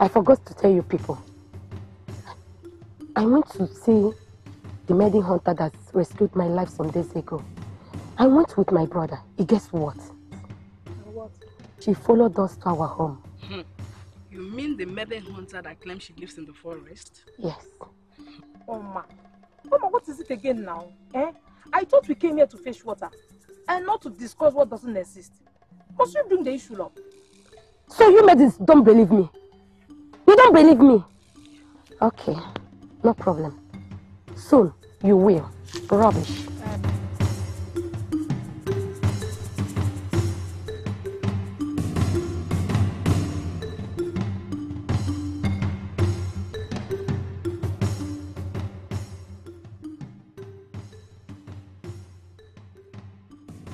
Speaker 5: I forgot to tell you people. I went to see the maiden hunter that rescued my life some days ago. I went with my brother. And guess what?
Speaker 23: What?
Speaker 5: She followed us to our home.
Speaker 23: Hmm. You mean the maiden hunter that claims she lives in the forest?
Speaker 5: Yes.
Speaker 9: Oma. Oma, what is it again now? Eh? I thought we came here to fetch water and not to discuss what doesn't exist. Must you bring the issue up?
Speaker 5: So you maidens don't believe me? You don't believe me? Okay, no problem. Soon you will. Rubbish.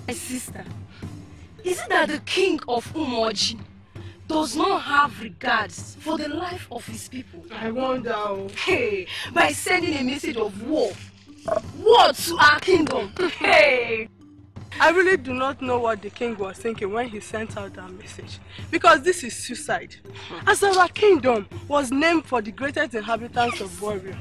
Speaker 18: My sister, is it that the king of Umoji does not have regards for the life of his people?
Speaker 23: I wonder. oh.
Speaker 18: Hey, by sending a message of war. War to our kingdom. Hey!
Speaker 23: I really do not know what the king was thinking when he sent out that message. Because this is suicide. As our kingdom was named for the greatest inhabitants of Warrior.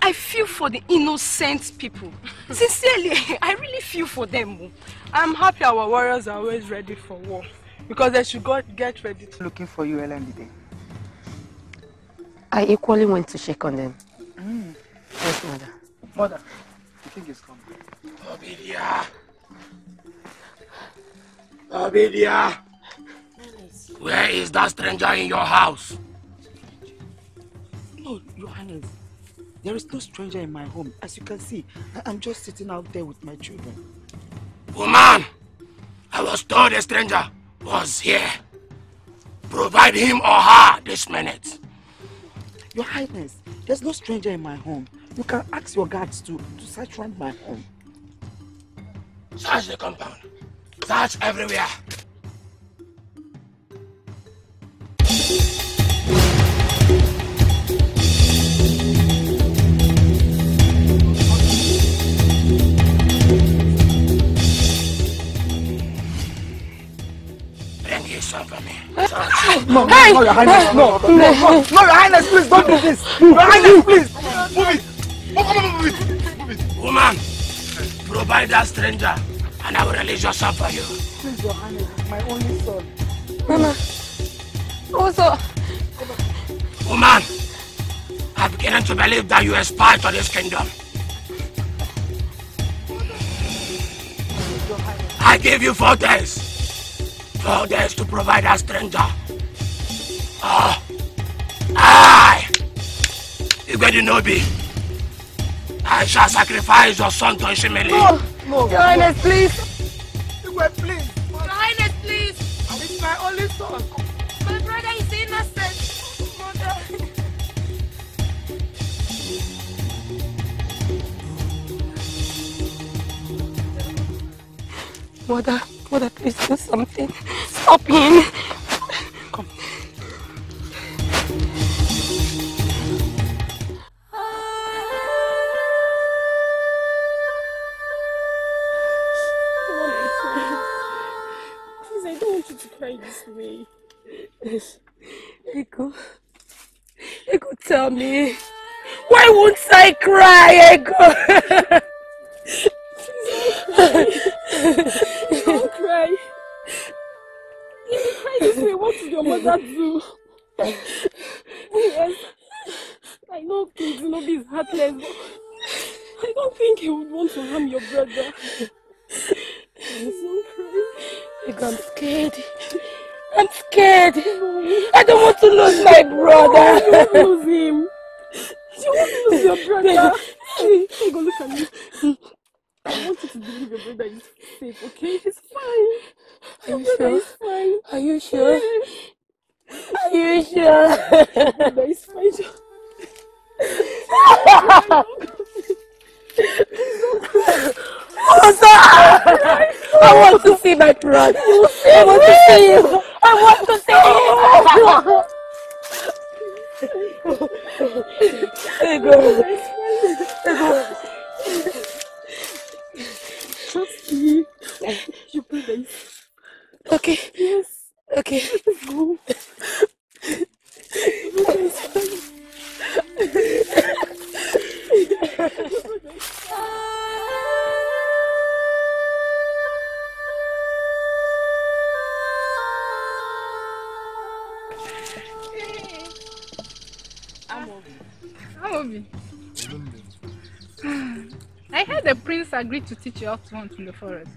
Speaker 18: I feel for the innocent people. Sincerely, [laughs] I really feel for them.
Speaker 23: I'm happy our warriors are always ready for war. Because they should go get ready to
Speaker 6: Looking for you, LMD.
Speaker 5: I equally went to check on them.
Speaker 6: Mm.
Speaker 5: Yes, mother.
Speaker 6: Mother, the king is coming.
Speaker 19: Obidia. Obidia. Where is that stranger in your house?
Speaker 6: No, Your Highness. There is no stranger in my home. As you can see, I'm just sitting out there with my children.
Speaker 19: Woman, I was told a stranger was here. Provide him or her this minute.
Speaker 6: Your Highness, there's no stranger in my home. You can ask your guards to, to search around my home.
Speaker 19: Search the compound. Search everywhere.
Speaker 6: No, no, no, Your Highness, no, no, no, no, Your Highness, please don't do this. Your Highness, please. Move it. Move, move, move, move it.
Speaker 19: Woman, provide that stranger and I will release your son for you.
Speaker 6: Please, Your Highness, my only son.
Speaker 5: Mama. Also.
Speaker 19: Woman, I'm beginning to believe that you aspire to this kingdom. I give you four days. Four days to provide a stranger. Oh, I, Igwedinobi, I shall sacrifice your son to Ishimeli.
Speaker 6: No, no.
Speaker 5: Your Highness, please.
Speaker 6: Igwe, please.
Speaker 9: Your Highness, please. It's my only son. My brother is innocent. Mother.
Speaker 5: Mother, mother, please do something. Stop him. Come.
Speaker 9: Please, I don't want you to cry this way.
Speaker 18: Ego, Ego, tell me, why won't I cry, Ego? [laughs]
Speaker 9: Don't cry. If you cry this way, what will your mother do? yes, I know King Zinobi is heartless, but I don't think he would want to harm your brother. Don't cry.
Speaker 18: I'm scared. I'm scared. I don't want to lose my brother.
Speaker 9: You won't lose him. You won't lose your brother. Hey, go look at me. I want you to believe your brother is safe, okay? He's fine.
Speaker 18: Are
Speaker 9: Your
Speaker 18: you
Speaker 9: brother
Speaker 18: sure?
Speaker 9: is fine.
Speaker 18: Are you sure? Are you sure?
Speaker 9: Your brother is fine.
Speaker 18: Osa! I want to see my brother. I want to see him. I want to see him. Ego. Ego.
Speaker 9: Trust me. Your brother is
Speaker 18: Okay.
Speaker 9: Yes.
Speaker 5: Okay.
Speaker 18: Go.
Speaker 17: Amobi. I heard the prince agreed to teach you how to hunt in the forest.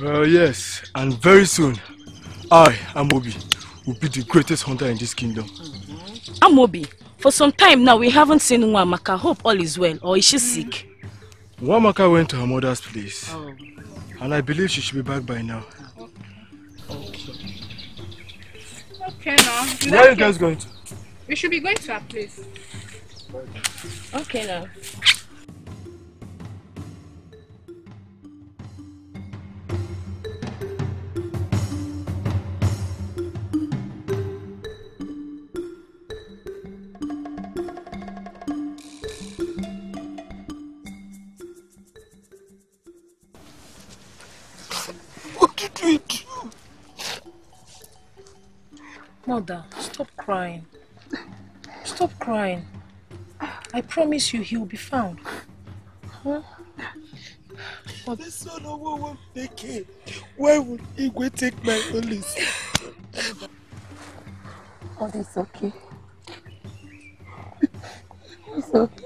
Speaker 7: Uh, yes, and very soon, I, Amobi, will be the greatest hunter in this kingdom.
Speaker 2: Amobi, for some time now we haven't seen Nwamaka. Hope all is well, or is she sick?
Speaker 7: Wamaka went to her mother's place, and I believe she should be back by now.
Speaker 17: Okay, now.
Speaker 7: Where are you guys going to?
Speaker 17: We should be going to her place.
Speaker 2: Okay now.
Speaker 9: Mother, stop crying. Stop crying. I promise you he will be found. Huh? But...
Speaker 11: The son of one oh, will take it. Why would Igwe take my only son?
Speaker 19: Oh, it's okay. It's okay.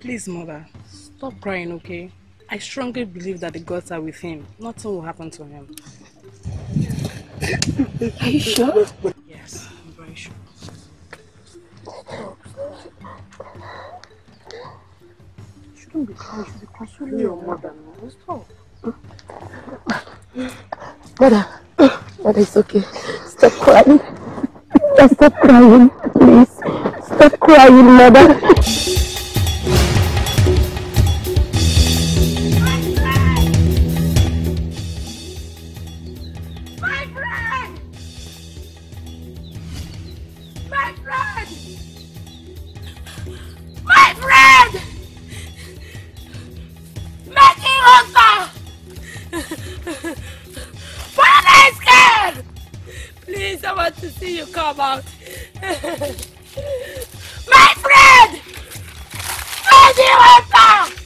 Speaker 18: Please, mother, stop crying, okay? I strongly believe that the gods are with him. Nothing will happen to him.
Speaker 19: Are you sure?
Speaker 18: Yes, I'm very sure.
Speaker 19: shouldn't be crying. You should be consoling your mother.
Speaker 18: Stop.
Speaker 19: Mother, mother, it's okay. Stop crying. Just stop crying, please. Stop crying, mother.
Speaker 5: Friend! Matthew Hunter! Father is scared! Please, I want to see you come out. My friend! Matthew Hunter!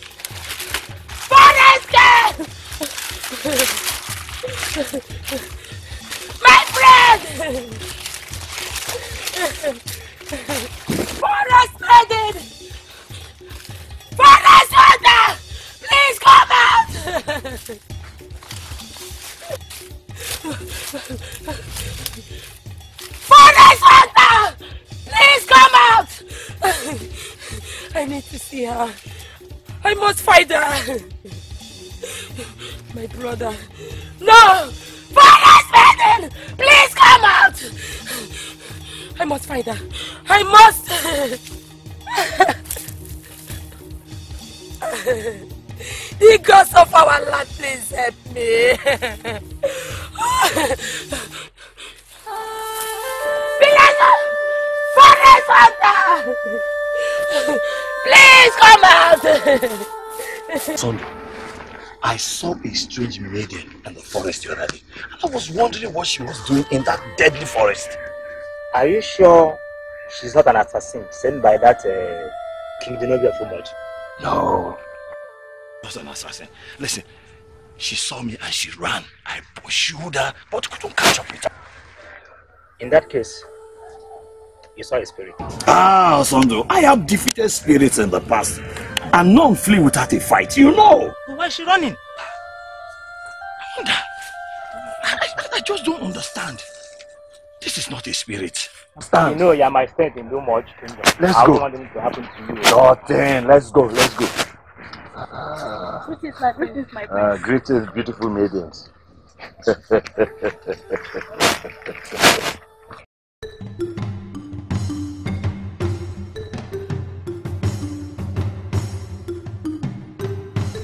Speaker 13: A strange maiden in the forest the other day. And I was wondering what she was doing in that deadly forest.
Speaker 12: Are you sure she's not an assassin sent by that uh, King Zenobia of Umod?
Speaker 13: No. Not an assassin. Listen, she saw me and she ran. I pursued her, but couldn't catch up with her.
Speaker 12: In that case, you saw a spirit.
Speaker 13: Ah, Sondo, I have defeated spirits in the past. And none flee without a fight, you know.
Speaker 12: Why is she running?
Speaker 13: I, I, I just don't understand. This is not a spirit. Stand.
Speaker 12: You know you're my friend in Umod Kingdom.
Speaker 20: Let's
Speaker 12: I
Speaker 20: go.
Speaker 12: don't want anything to happen to you.
Speaker 20: Oh, then, let's go, let's go.
Speaker 5: Which is my, which is my
Speaker 20: Uh, greetings, beautiful maidens.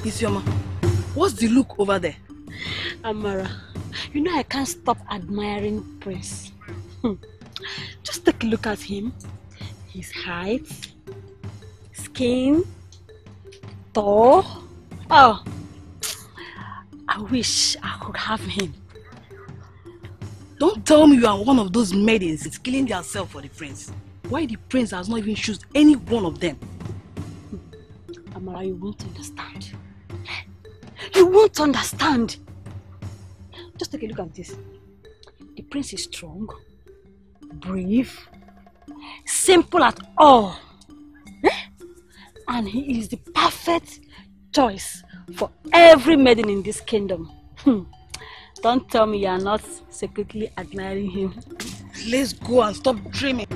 Speaker 18: Isioma, what's the look over there? Amara, you know I can't stop admiring Prince. Hmm. Just take a look at him. His height, skin, tall. Oh, I wish I could have him. Don't tell me you are one of those maidens that's killing yourself for the prince. Why the prince has not even choose any one of them? Amara, you won't understand. You won't understand. Just take a look at this. The prince is strong, brave, simple at all. Eh? And he is the perfect choice for every maiden in this kingdom. Hmm. Don't tell me you are not secretly admiring him. Let's go and stop dreaming.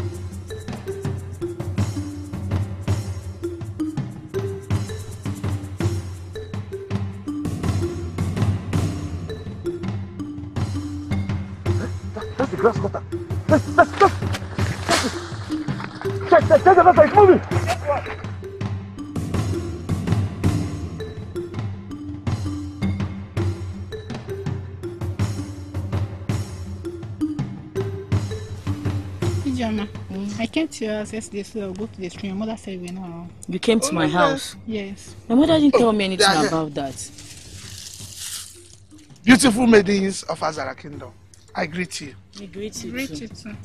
Speaker 20: That's the grass cutter. That's, that's, that's, that's it. Check, check, check the cutter, it's moving.
Speaker 17: Ijama, I came to your house yesterday, so I'll go to the stream. Your mother said we're not around.
Speaker 2: You came to my oh, house?
Speaker 17: Yes.
Speaker 2: My mother didn't tell me
Speaker 22: Oh,
Speaker 2: anything
Speaker 22: yeah, yeah.
Speaker 2: about that.
Speaker 22: Beautiful maidens of Azara Kingdom, I greet you.
Speaker 2: We greet you
Speaker 17: Greet you too.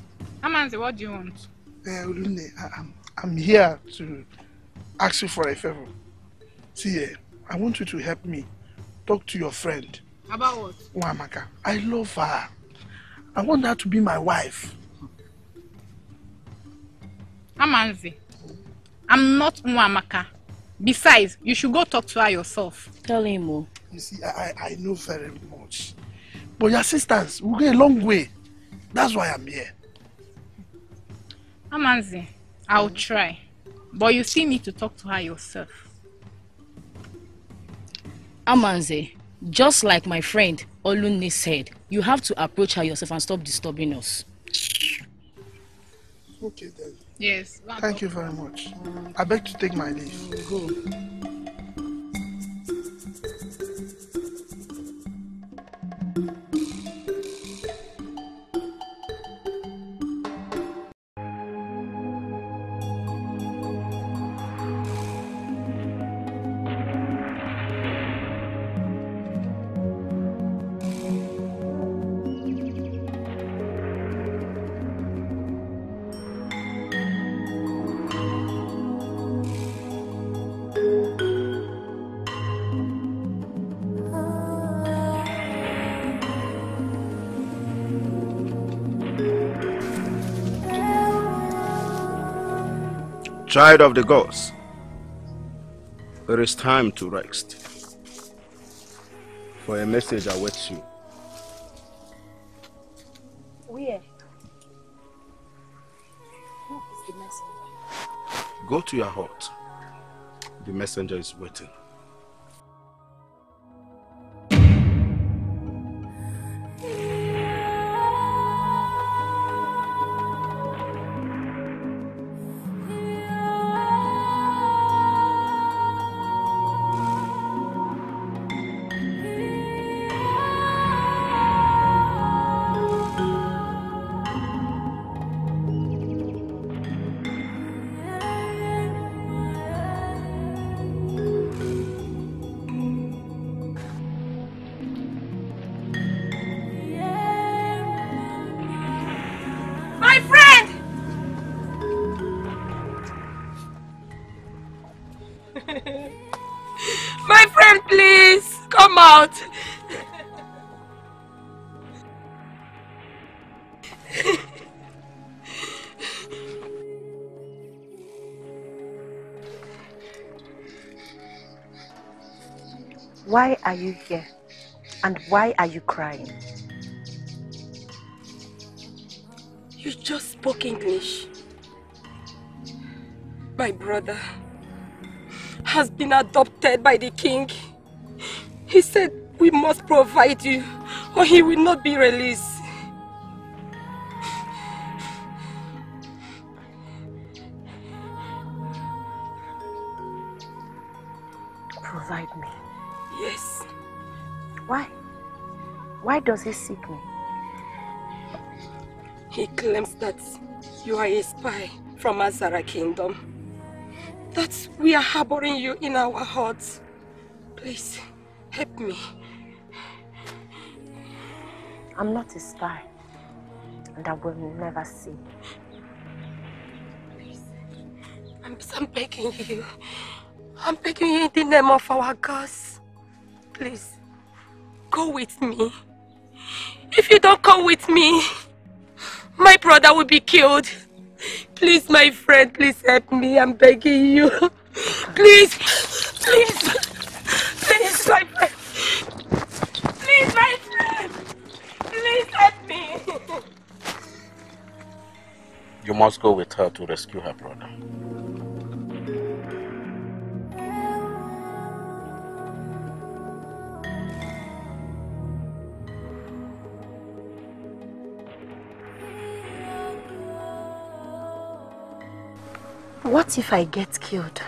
Speaker 17: Amanzi, what do you want?
Speaker 22: Uh, Olune, I, I'm, I'm here to ask you for a favor. See, uh, I want you to help me talk to your friend,
Speaker 17: About what?
Speaker 22: Wamaka. I love her. I want her to be my wife.
Speaker 17: Amanzi, I'm not Nwamaka. Besides, you should go talk to her yourself.
Speaker 2: Tell him, oh.
Speaker 22: You see, I, I know very much. But your assistance will go a long way. That's why I'm here.
Speaker 17: Amanzi, I'll try. But you still need to talk to her yourself.
Speaker 2: Amanze, just like my friend Olunne said, you have to approach her yourself and stop disturbing us.
Speaker 22: Okay then.
Speaker 17: Yes.
Speaker 22: Thank you very much. I beg to take my leave.
Speaker 2: Go.
Speaker 1: Child of the gods, it is time to rest. For a message awaits you.
Speaker 9: Where? Who is the messenger?
Speaker 1: Go to your hut. The messenger is waiting.
Speaker 2: Why are you here? And why are you crying?
Speaker 5: You just spoke English. My brother has been adopted by the king. He said we must provide you or he will not be released.
Speaker 2: Provide me.
Speaker 5: Yes.
Speaker 2: Why? Why does he seek me?
Speaker 5: He claims that you are a spy from Azara Kingdom. That we are harboring you in our hearts. Please, help me.
Speaker 2: I'm not a spy. And I will never see.
Speaker 5: I'm, I'm begging you. I'm begging you in the name of our gods. Please, go with me. If you don't come with me, my brother will be killed. Please, my friend, please help me. I'm begging you. Please, please, please, my friend. Please, my friend. Please help me.
Speaker 1: You must go with her to rescue her brother.
Speaker 2: What if I get killed?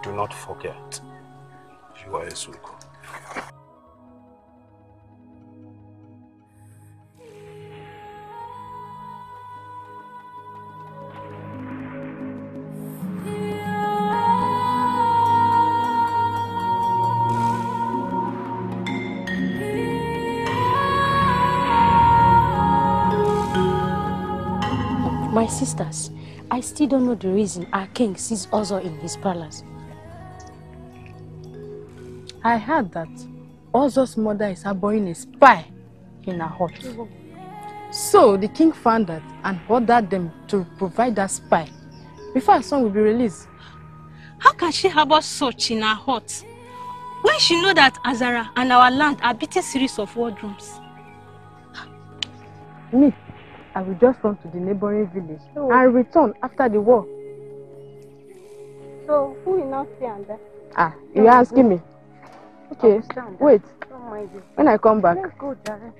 Speaker 1: Do not forget, you are a Suko.
Speaker 24: Sisters, I still don't know the reason our king sees Ozo in his palace.
Speaker 18: I heard that Ozo's mother is harboring a spy in her hut. So the king found that and ordered them to provide that spy before her son will be released.
Speaker 9: How can she harbor such in her hut when she know that Azara and our land are beating series of war drums?
Speaker 18: Me, I will just run to the neighboring village and return after the war.
Speaker 25: So, who will not stay and there?
Speaker 18: Ah, you're asking me? Okay, wait.
Speaker 25: Don't mind it.
Speaker 18: When I come back.
Speaker 25: Let's go, darling.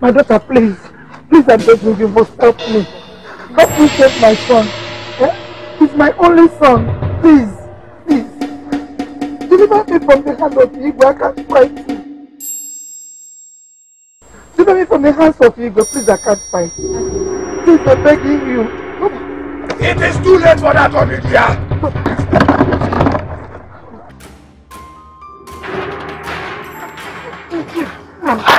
Speaker 6: My daughter, please. Please, I beg you, you must help me. Help me save my son. Eh? He's my only son. Please. Deliver me from the hand of Igwe. I can't fight him. Deliver me from the hands of Igwe. Please, I can't fight him. Please, I'm begging you.
Speaker 19: It is too late for that, Onidia. Cowards!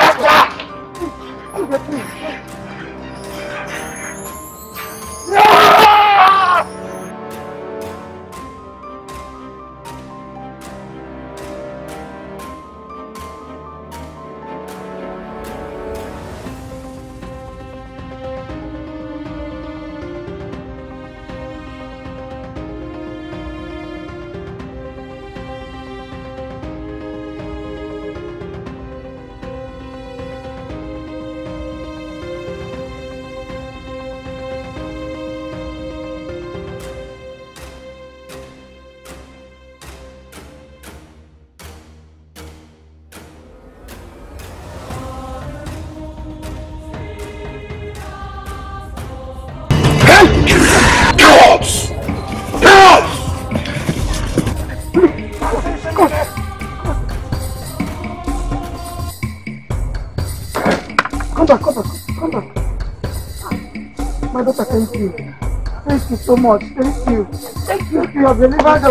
Speaker 6: Thank you. Thank you so much. Thank you. Thank you. You have delivered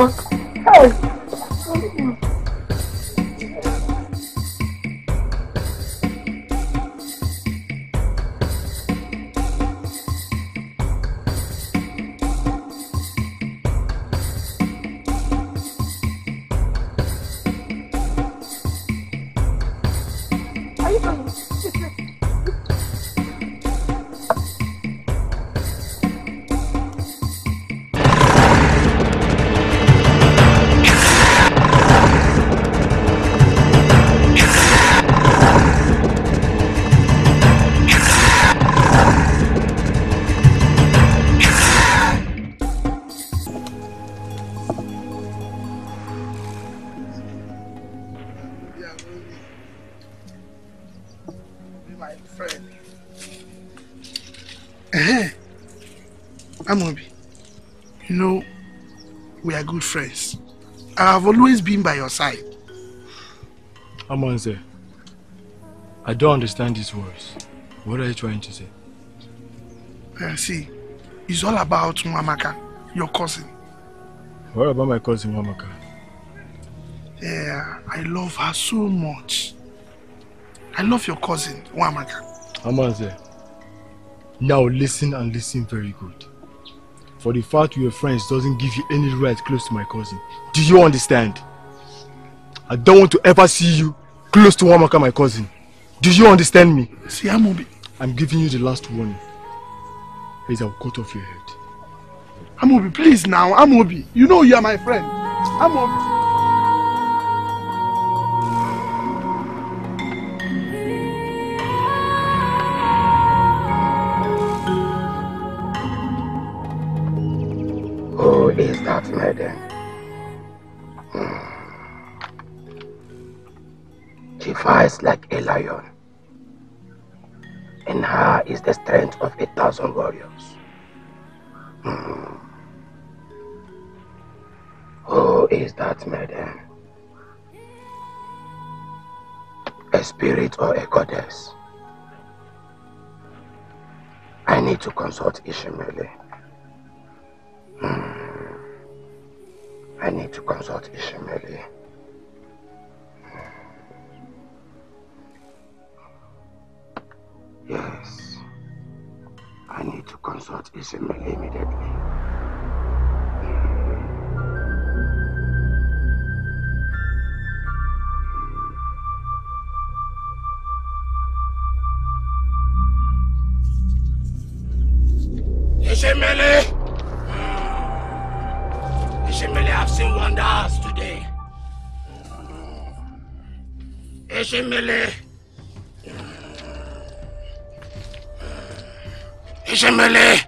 Speaker 22: good friends. I have always been by your side.
Speaker 7: Amonze, I don't understand these words. What are you trying to say?
Speaker 22: Uh, see, it's all about Mwamaka. your cousin.
Speaker 7: What about my cousin Wamaka?
Speaker 22: Yeah, I love her so much. I love your cousin, Wamaka.
Speaker 7: Amaze, now listen and listen very good. For the fact are friends doesn't give you any right close to my cousin. Do you understand? I don't want to ever see you close to Wamaka, my cousin. Do you understand me?
Speaker 22: See, Amobi.
Speaker 7: I'm giving you the last warning. Please, I'll cut off your head.
Speaker 22: Amobi, please now, Amobi. You know you are my friend. Amobi.
Speaker 26: Who is the strength of a thousand warriors. Hmm. Who is that maiden? A spirit or a goddess? I need to consult Ishimele. Hmm. I need to consult Ishimele. Yes. I need to consult Ishimele immediately.
Speaker 19: Ishemele! Ishemele, I've seen wonders today. Ishemele! Ishemele!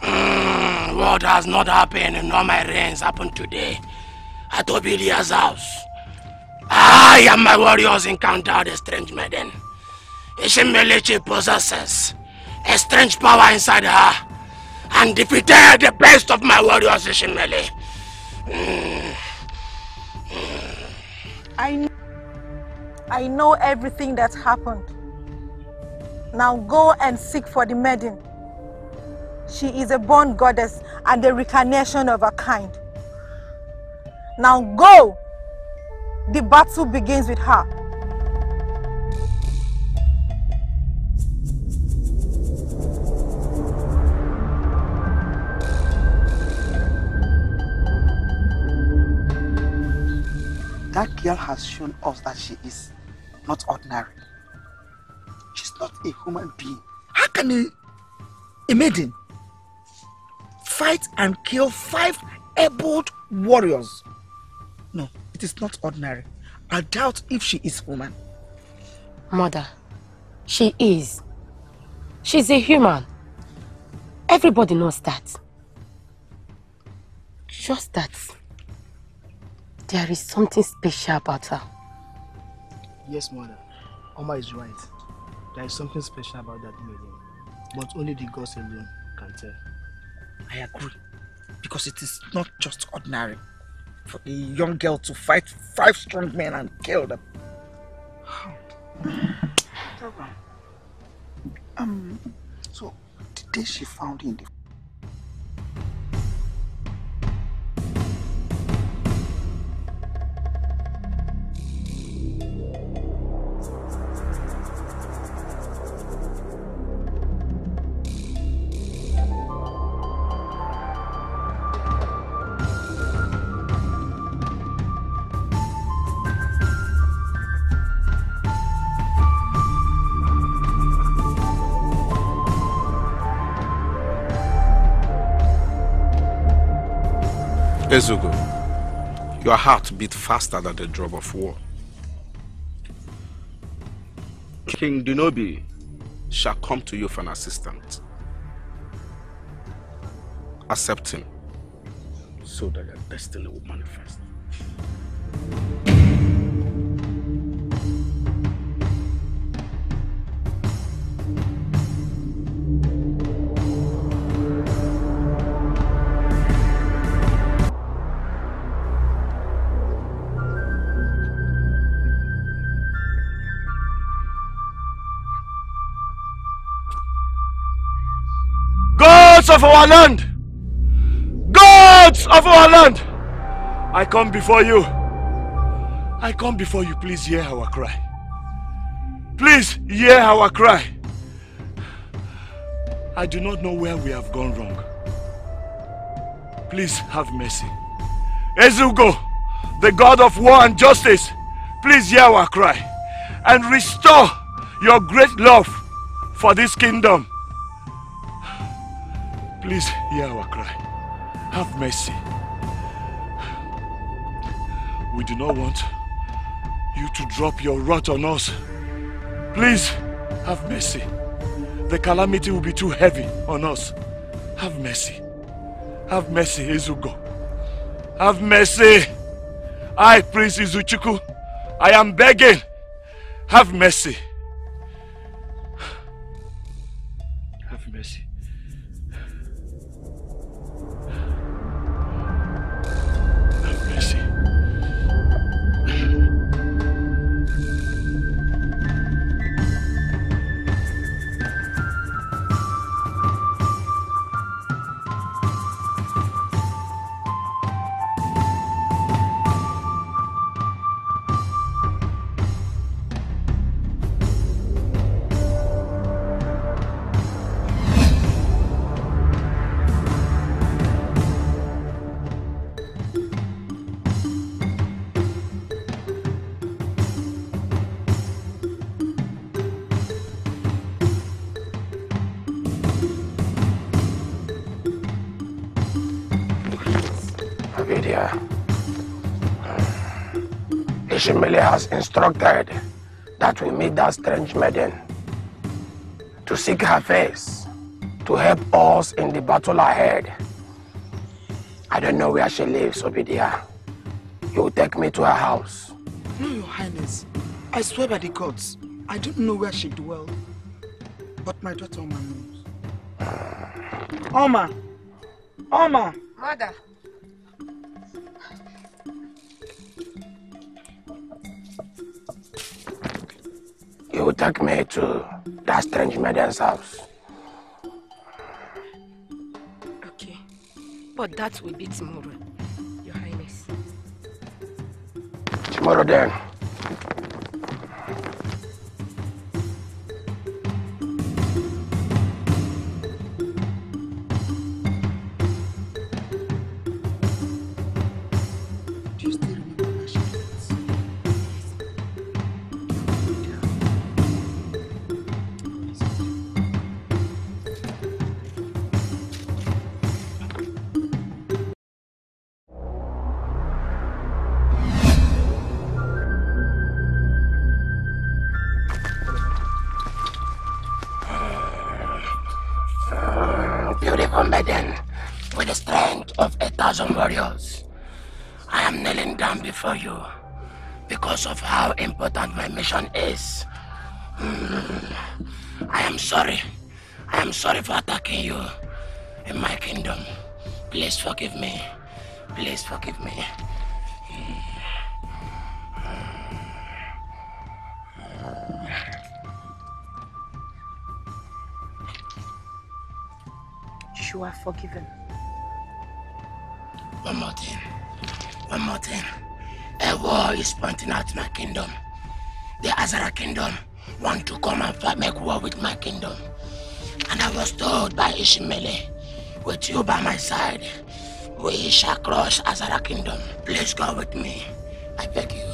Speaker 19: Mm, what has not happened in all my reigns happened today at Obidia's house. I and my warriors encountered a strange maiden. Ishemele, she possesses a strange power inside her and defeated the best of my warriors, Ishimele. Mm.
Speaker 15: I, I know everything that happened. Now go and seek for the maiden. She is a born goddess and the reincarnation of her kind. Now go! The battle begins with her.
Speaker 6: That girl has shown us that she is not ordinary. She's not a human being. How can a, a maiden fight and kill five able warriors? No, it is not ordinary. I doubt if she is human.
Speaker 5: Mother, she is. She's a human. Everybody knows that. Just that there is something special about her.
Speaker 7: Yes, mother. Oma is right. There is something special about that maiden. But only the gods alone can tell.
Speaker 6: I agree. Because it is not just ordinary for a young girl to fight five strong men and kill them. um, so the day she found in the
Speaker 1: Ezugo, your heart beat faster than the drum of war. King Dunobi shall come to you for an assistant. Accept him so that your destiny will manifest.
Speaker 13: Gods of our land! gods of our land, I come before you. I come before you. Please hear our cry. Please hear our cry. I do not know where we have gone wrong. Please have mercy. Ezugo, the God of war and justice, please hear our cry and restore your great love for this kingdom. Please hear our cry. Have mercy. We do not want you to drop your wrath on us. Please, have mercy. The calamity will be too heavy on us. Have mercy. Have mercy, Ezugo. Have mercy. I, Prince Izuchukwu, I am begging. Have mercy.
Speaker 19: Ishimele has instructed that we meet that strange maiden to seek her face, to help us in the battle ahead. I don't know where she lives, Obidia. You will take me to her house.
Speaker 6: No, Your Highness. I swear by the gods, I don't know where she dwells. But my daughter Oma knows. Mm. Oma! Oma!
Speaker 2: Mother.
Speaker 19: You will take me to that strange maiden's house.
Speaker 5: Okay. But that will be tomorrow, Your Highness.
Speaker 19: Tomorrow then. I am kneeling down before you because of how important my mission is. Hmm. I am sorry. I am sorry for attacking you in my kingdom. Please forgive me. Please forgive me.
Speaker 2: You are forgiven.
Speaker 19: One more thing. One more thing. A war is pointing out my kingdom. The Azara kingdom want to come and make war with my kingdom. And I was told by Ishimele, with you by my side, we shall crush Azara kingdom. Please go with me. I beg you.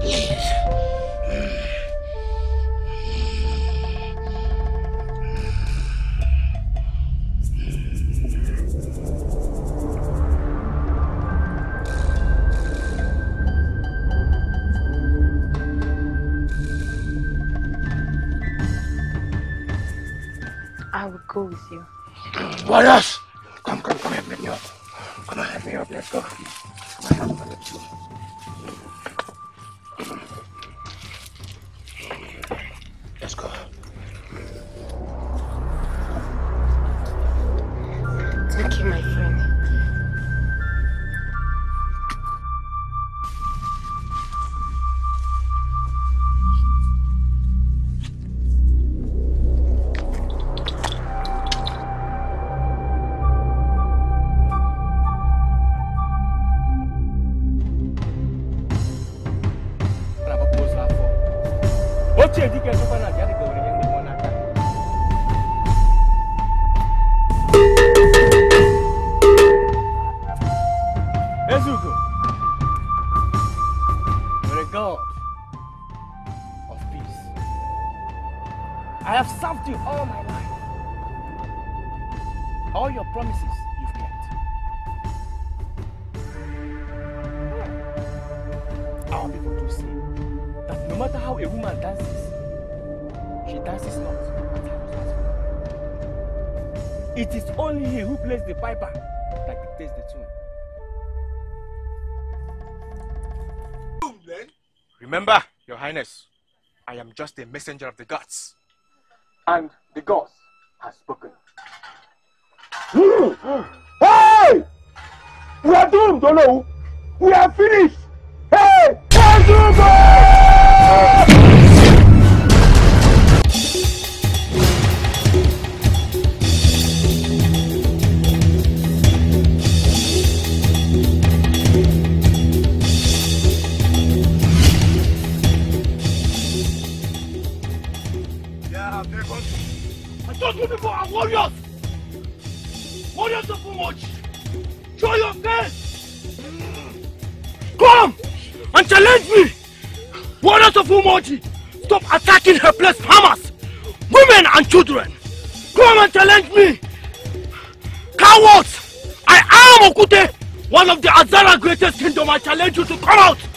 Speaker 19: Please. Mm.
Speaker 2: Go with you.
Speaker 19: Warriors! Come, come, come, help me up. Come on, help me up. Let's go. Come on, come on, let's go.
Speaker 13: Just a messenger of the gods. And the gods have spoken. [gasps]
Speaker 11: Hey! We are doomed, Olo. We are finished. Hey! Ezugo!
Speaker 13: Told you before, are warriors! Warriors of Umoji! Show your face! Come and challenge me! Warriors of Umoji! Stop attacking helpless farmers, women and children! Come and challenge me! Cowards! I am Okute, one of the Azara greatest kingdom. I challenge you to come out!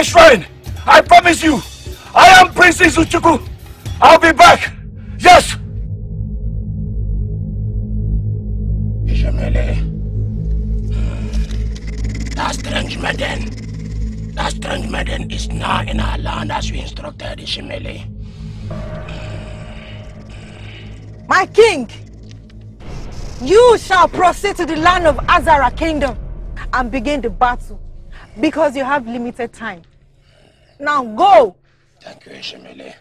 Speaker 27: A shrine. I promise you. I am Princess Izuchukwu. I'll be back. Yes.
Speaker 19: Ishemele. Hmm. That strange maiden. That strange maiden is now in our land as you instructed Ishemele. Hmm.
Speaker 15: My king, you shall proceed to the land of Azara kingdom and begin the battle because you have limited time. Now go.
Speaker 19: Thank you, Ishemele.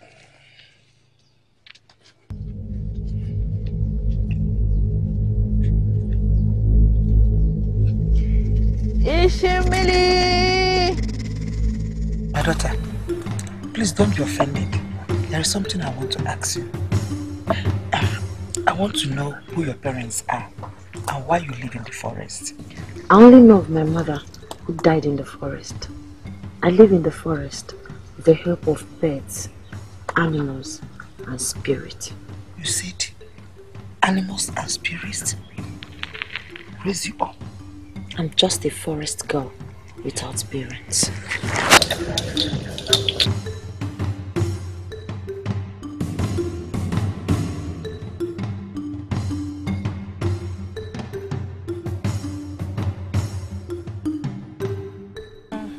Speaker 6: Ishimili! My daughter, please don't be offended. There is something I want to ask you. Ah, I want to know who your parents are and why you live in the forest.
Speaker 5: I only know of my mother who died in the forest. I live in the forest with the help of birds, animals, and spirit.
Speaker 6: You said animals and spirits raise you up.
Speaker 5: I'm just a forest girl without parents.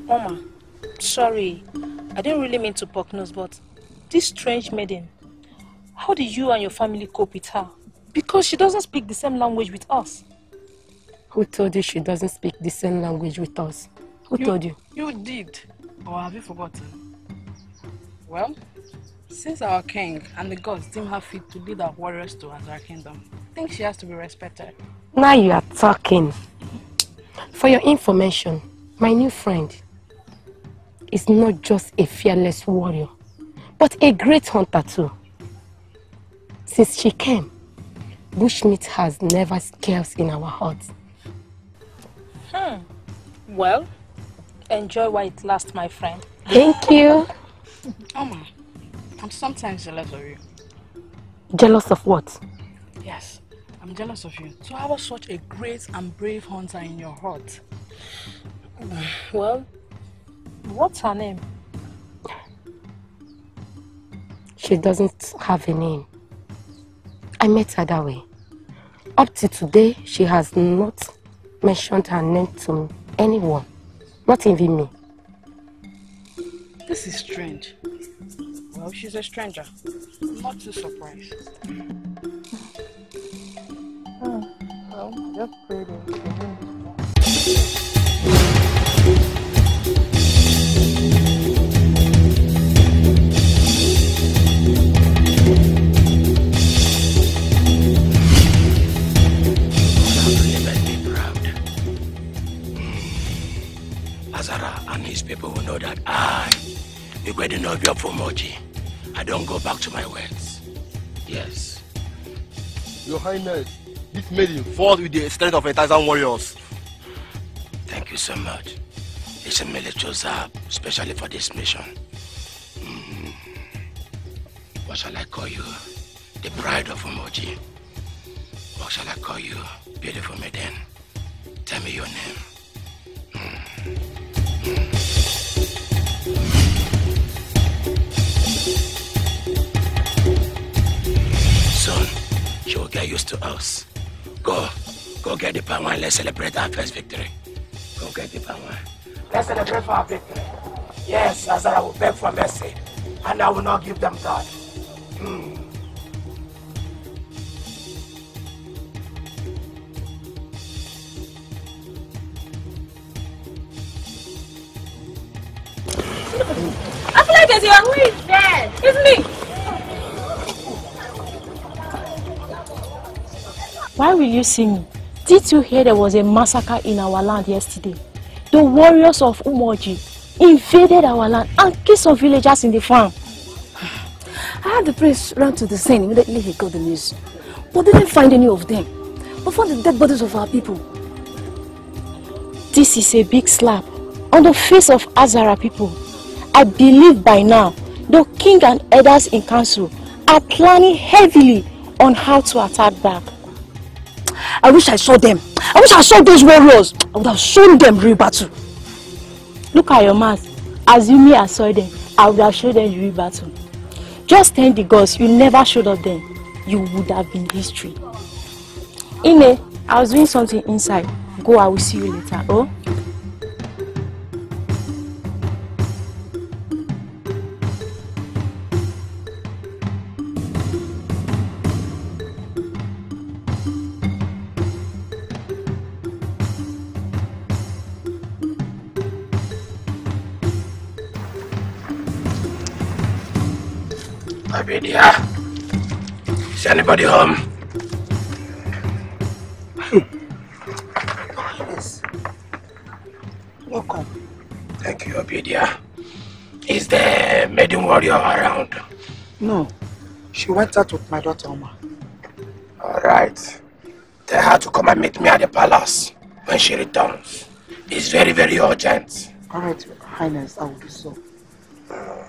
Speaker 9: Mama, sorry. I didn't really mean to poke nose, but this strange maiden, how did you and your family cope with her? Because she doesn't speak the same language with us.
Speaker 5: Who told you she doesn't speak the same language with us? Who told you?
Speaker 18: You did. Or have you forgotten? Well, since our king and the gods deem her fit to lead our warriors to our kingdom, I think she has to be respected.
Speaker 5: Now you are talking. For your information, my new friend is not just a fearless warrior, but a great hunter too. Since she came, bushmeat has never scarce in our hearts.
Speaker 9: Hmm. Well, enjoy while it lasts, my friend.
Speaker 5: Thank you.
Speaker 18: Oma, I'm sometimes jealous of you.
Speaker 5: Jealous of what?
Speaker 18: Yes, I'm jealous of you. To have such a great and brave hunter in your heart.
Speaker 9: Well, what's her name?
Speaker 5: She doesn't have a name. I met her that way. Up to today, she has not mentioned her name to anyone, not even me.
Speaker 18: This is strange. Well, she's a stranger. I'm not too surprised.
Speaker 28: Oh, well, just pray
Speaker 19: Igwe your Fumoji, I don't go back to my words. Yes.
Speaker 12: Your Highness, this maiden fought with the strength of a thousand warriors.
Speaker 19: Thank you so much. It's a military job, especially for this mission. Mm. What shall I call you? The bride of Umoji. What shall I call you? Beautiful maiden. Tell me your name. Go, go get the palm wine. Let's celebrate our first victory. Go get the palm wine. Let's celebrate for our victory. Yes, Azara will beg for mercy, and I will not give them that.
Speaker 29: Why will you see me? Did you hear there was a massacre in our land yesterday? The warriors of Umoji invaded our land and killed some villagers in the farm. [sighs]
Speaker 30: I had the prince run to the scene immediately he got the news, but didn't find any of them. But found the dead bodies of our people.
Speaker 29: This is a big slap on the face of Azara people. I believe by now the king and elders in council are planning heavily on how to attack back.
Speaker 30: I wish I saw them. I wish I saw those warriors. I would have shown them real battle.
Speaker 29: Look at your mouth. Assuming I saw them, I would have showed them real battle. Just thank the gods you never showed up then. You would have been history. Ine, I was doing something inside. Go, I will see you later. Oh?
Speaker 19: Home?
Speaker 28: Yes. Welcome.
Speaker 19: Thank you, Obidia. Is the maiden warrior around?
Speaker 28: No, she went out with my daughter Oma.
Speaker 19: Alright. Tell her to come and meet me at the palace when she returns. It's very, very urgent.
Speaker 28: All right, Your Highness, I will do so.
Speaker 6: Go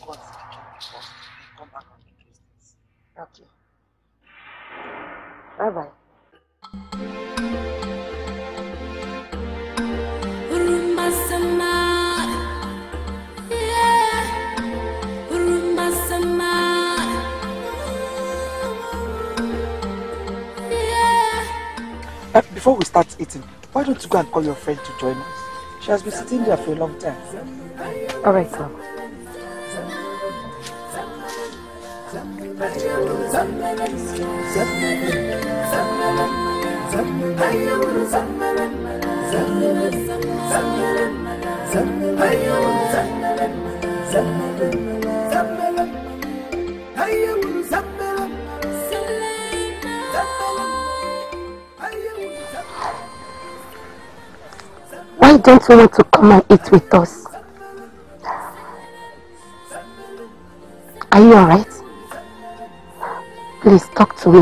Speaker 31: Once I
Speaker 28: can be forced come back and fix this.
Speaker 31: Okay. Bye bye.
Speaker 6: Uh, before we start eating, why don't you go and call your friend to join us? She has been sitting there for a long time.
Speaker 5: All right, sir. Why don't you want to come and eat with us? Are you alright? Please talk to me.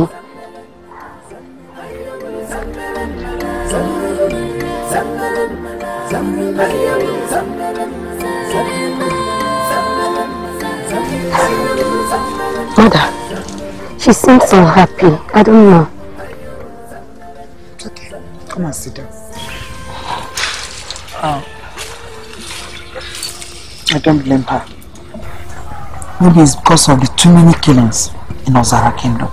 Speaker 5: Mother, she seems so happy. I don't know.
Speaker 6: It's okay. Come and sit down. Oh. I don't blame her. Maybe it's because of the too many killings in Azara Kingdom.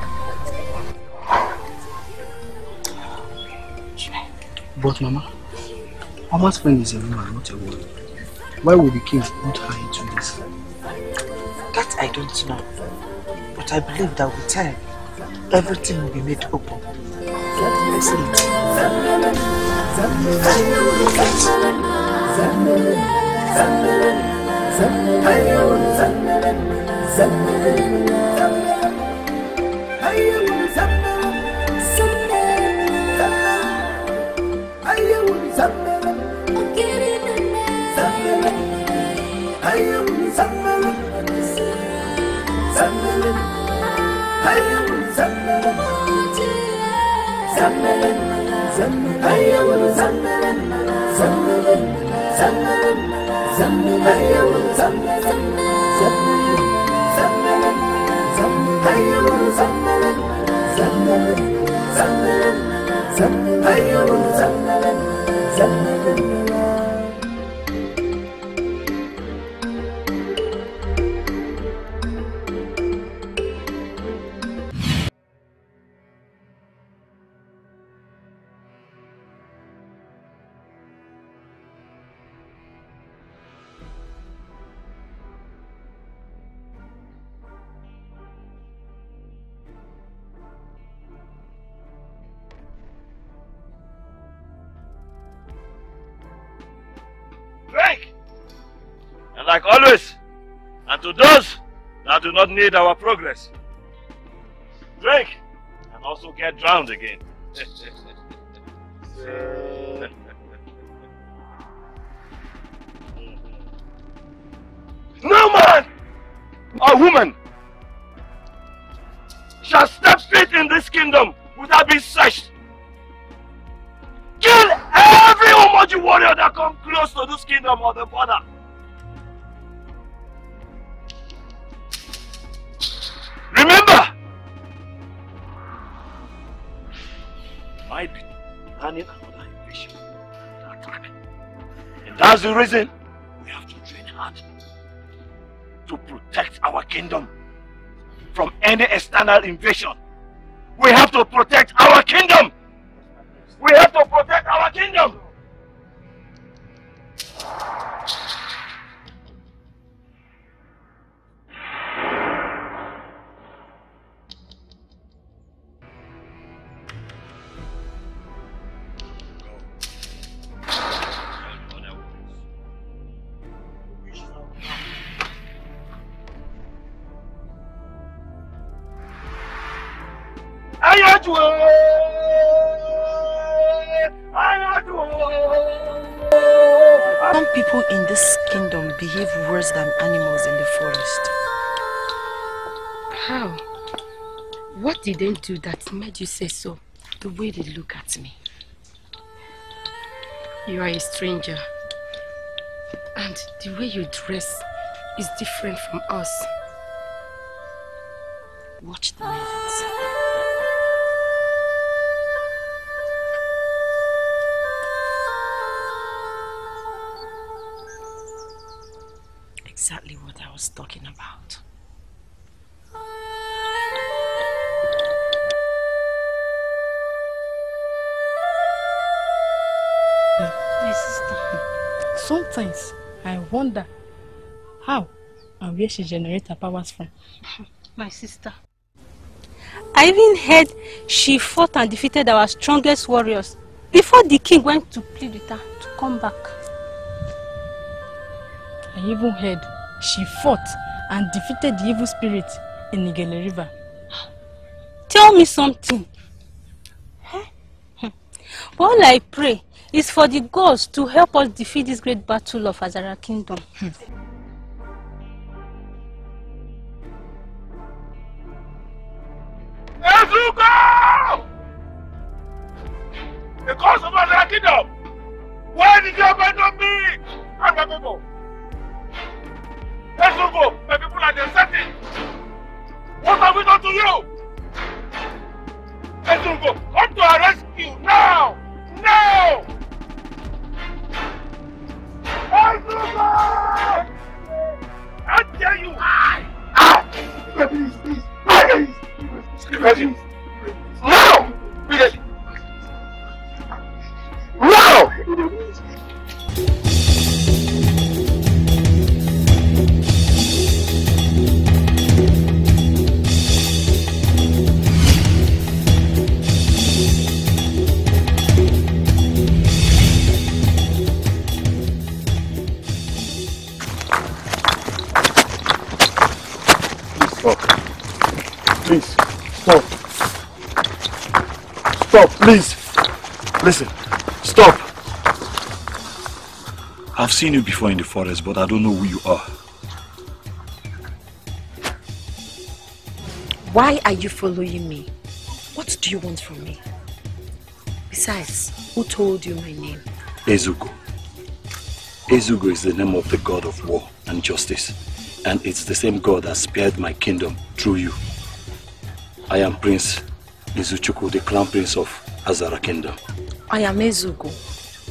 Speaker 32: But Mama, Mama's friend is a woman, not a woman. Why would the king put her into this?
Speaker 6: That I don't know. But I believe that with time, everything will be made open. Let's
Speaker 13: Drink! Not need our progress, drink and also get drowned again. no man or woman shall step feet in this kingdom without being searched. Kill every Umoji warrior that come close to this kingdom or the border. Remember, might be planning another invasion or attack. And that's the reason we have to train hard to protect our kingdom from any external invasion. We have to protect our kingdom. We have to protect our kingdom.
Speaker 33: What did they do that made you say so?
Speaker 2: The way they look at me.
Speaker 33: You are a stranger. And the way you dress is different from us.
Speaker 2: Watch the maidens. Exactly what I was talking about.
Speaker 17: Sometimes I wonder how and where she generates her powers from. [laughs]
Speaker 14: My sister. I even heard she fought and defeated our strongest warriors before the king went to plead with her to come back.
Speaker 17: I even heard she fought and defeated the evil spirit in Nigele River. [gasps]
Speaker 14: Tell me something. Hmm. All I pray is for the gods to help us defeat this great battle of Azara Kingdom.
Speaker 3: Ezugo! Please.
Speaker 13: Listen, stop. I've seen you before in the forest, but I don't know who you are.
Speaker 2: Why are you following me? What do you want from me? Besides, who told you my name?
Speaker 13: Ezugo. Ezugo is the name of the god of war and justice, and it's the same god that spared my kingdom through you. I am Prince Izuchukwu, the crown prince of Azara Kingdom.
Speaker 2: I am Ezugo,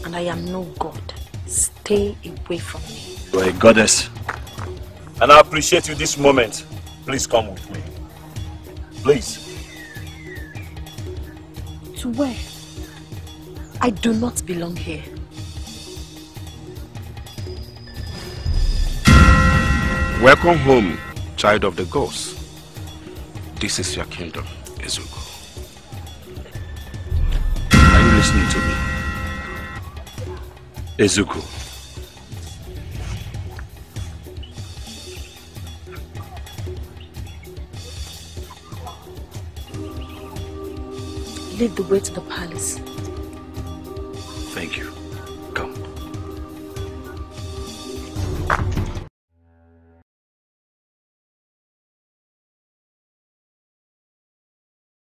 Speaker 2: and I am no god. Stay away from me.
Speaker 13: You are a goddess. And I appreciate you this moment. Please come with me. Please.
Speaker 2: To where? I do not belong here.
Speaker 1: Welcome home, child of the gods. This is your kingdom, Ezugo.
Speaker 2: Lead the way to the palace.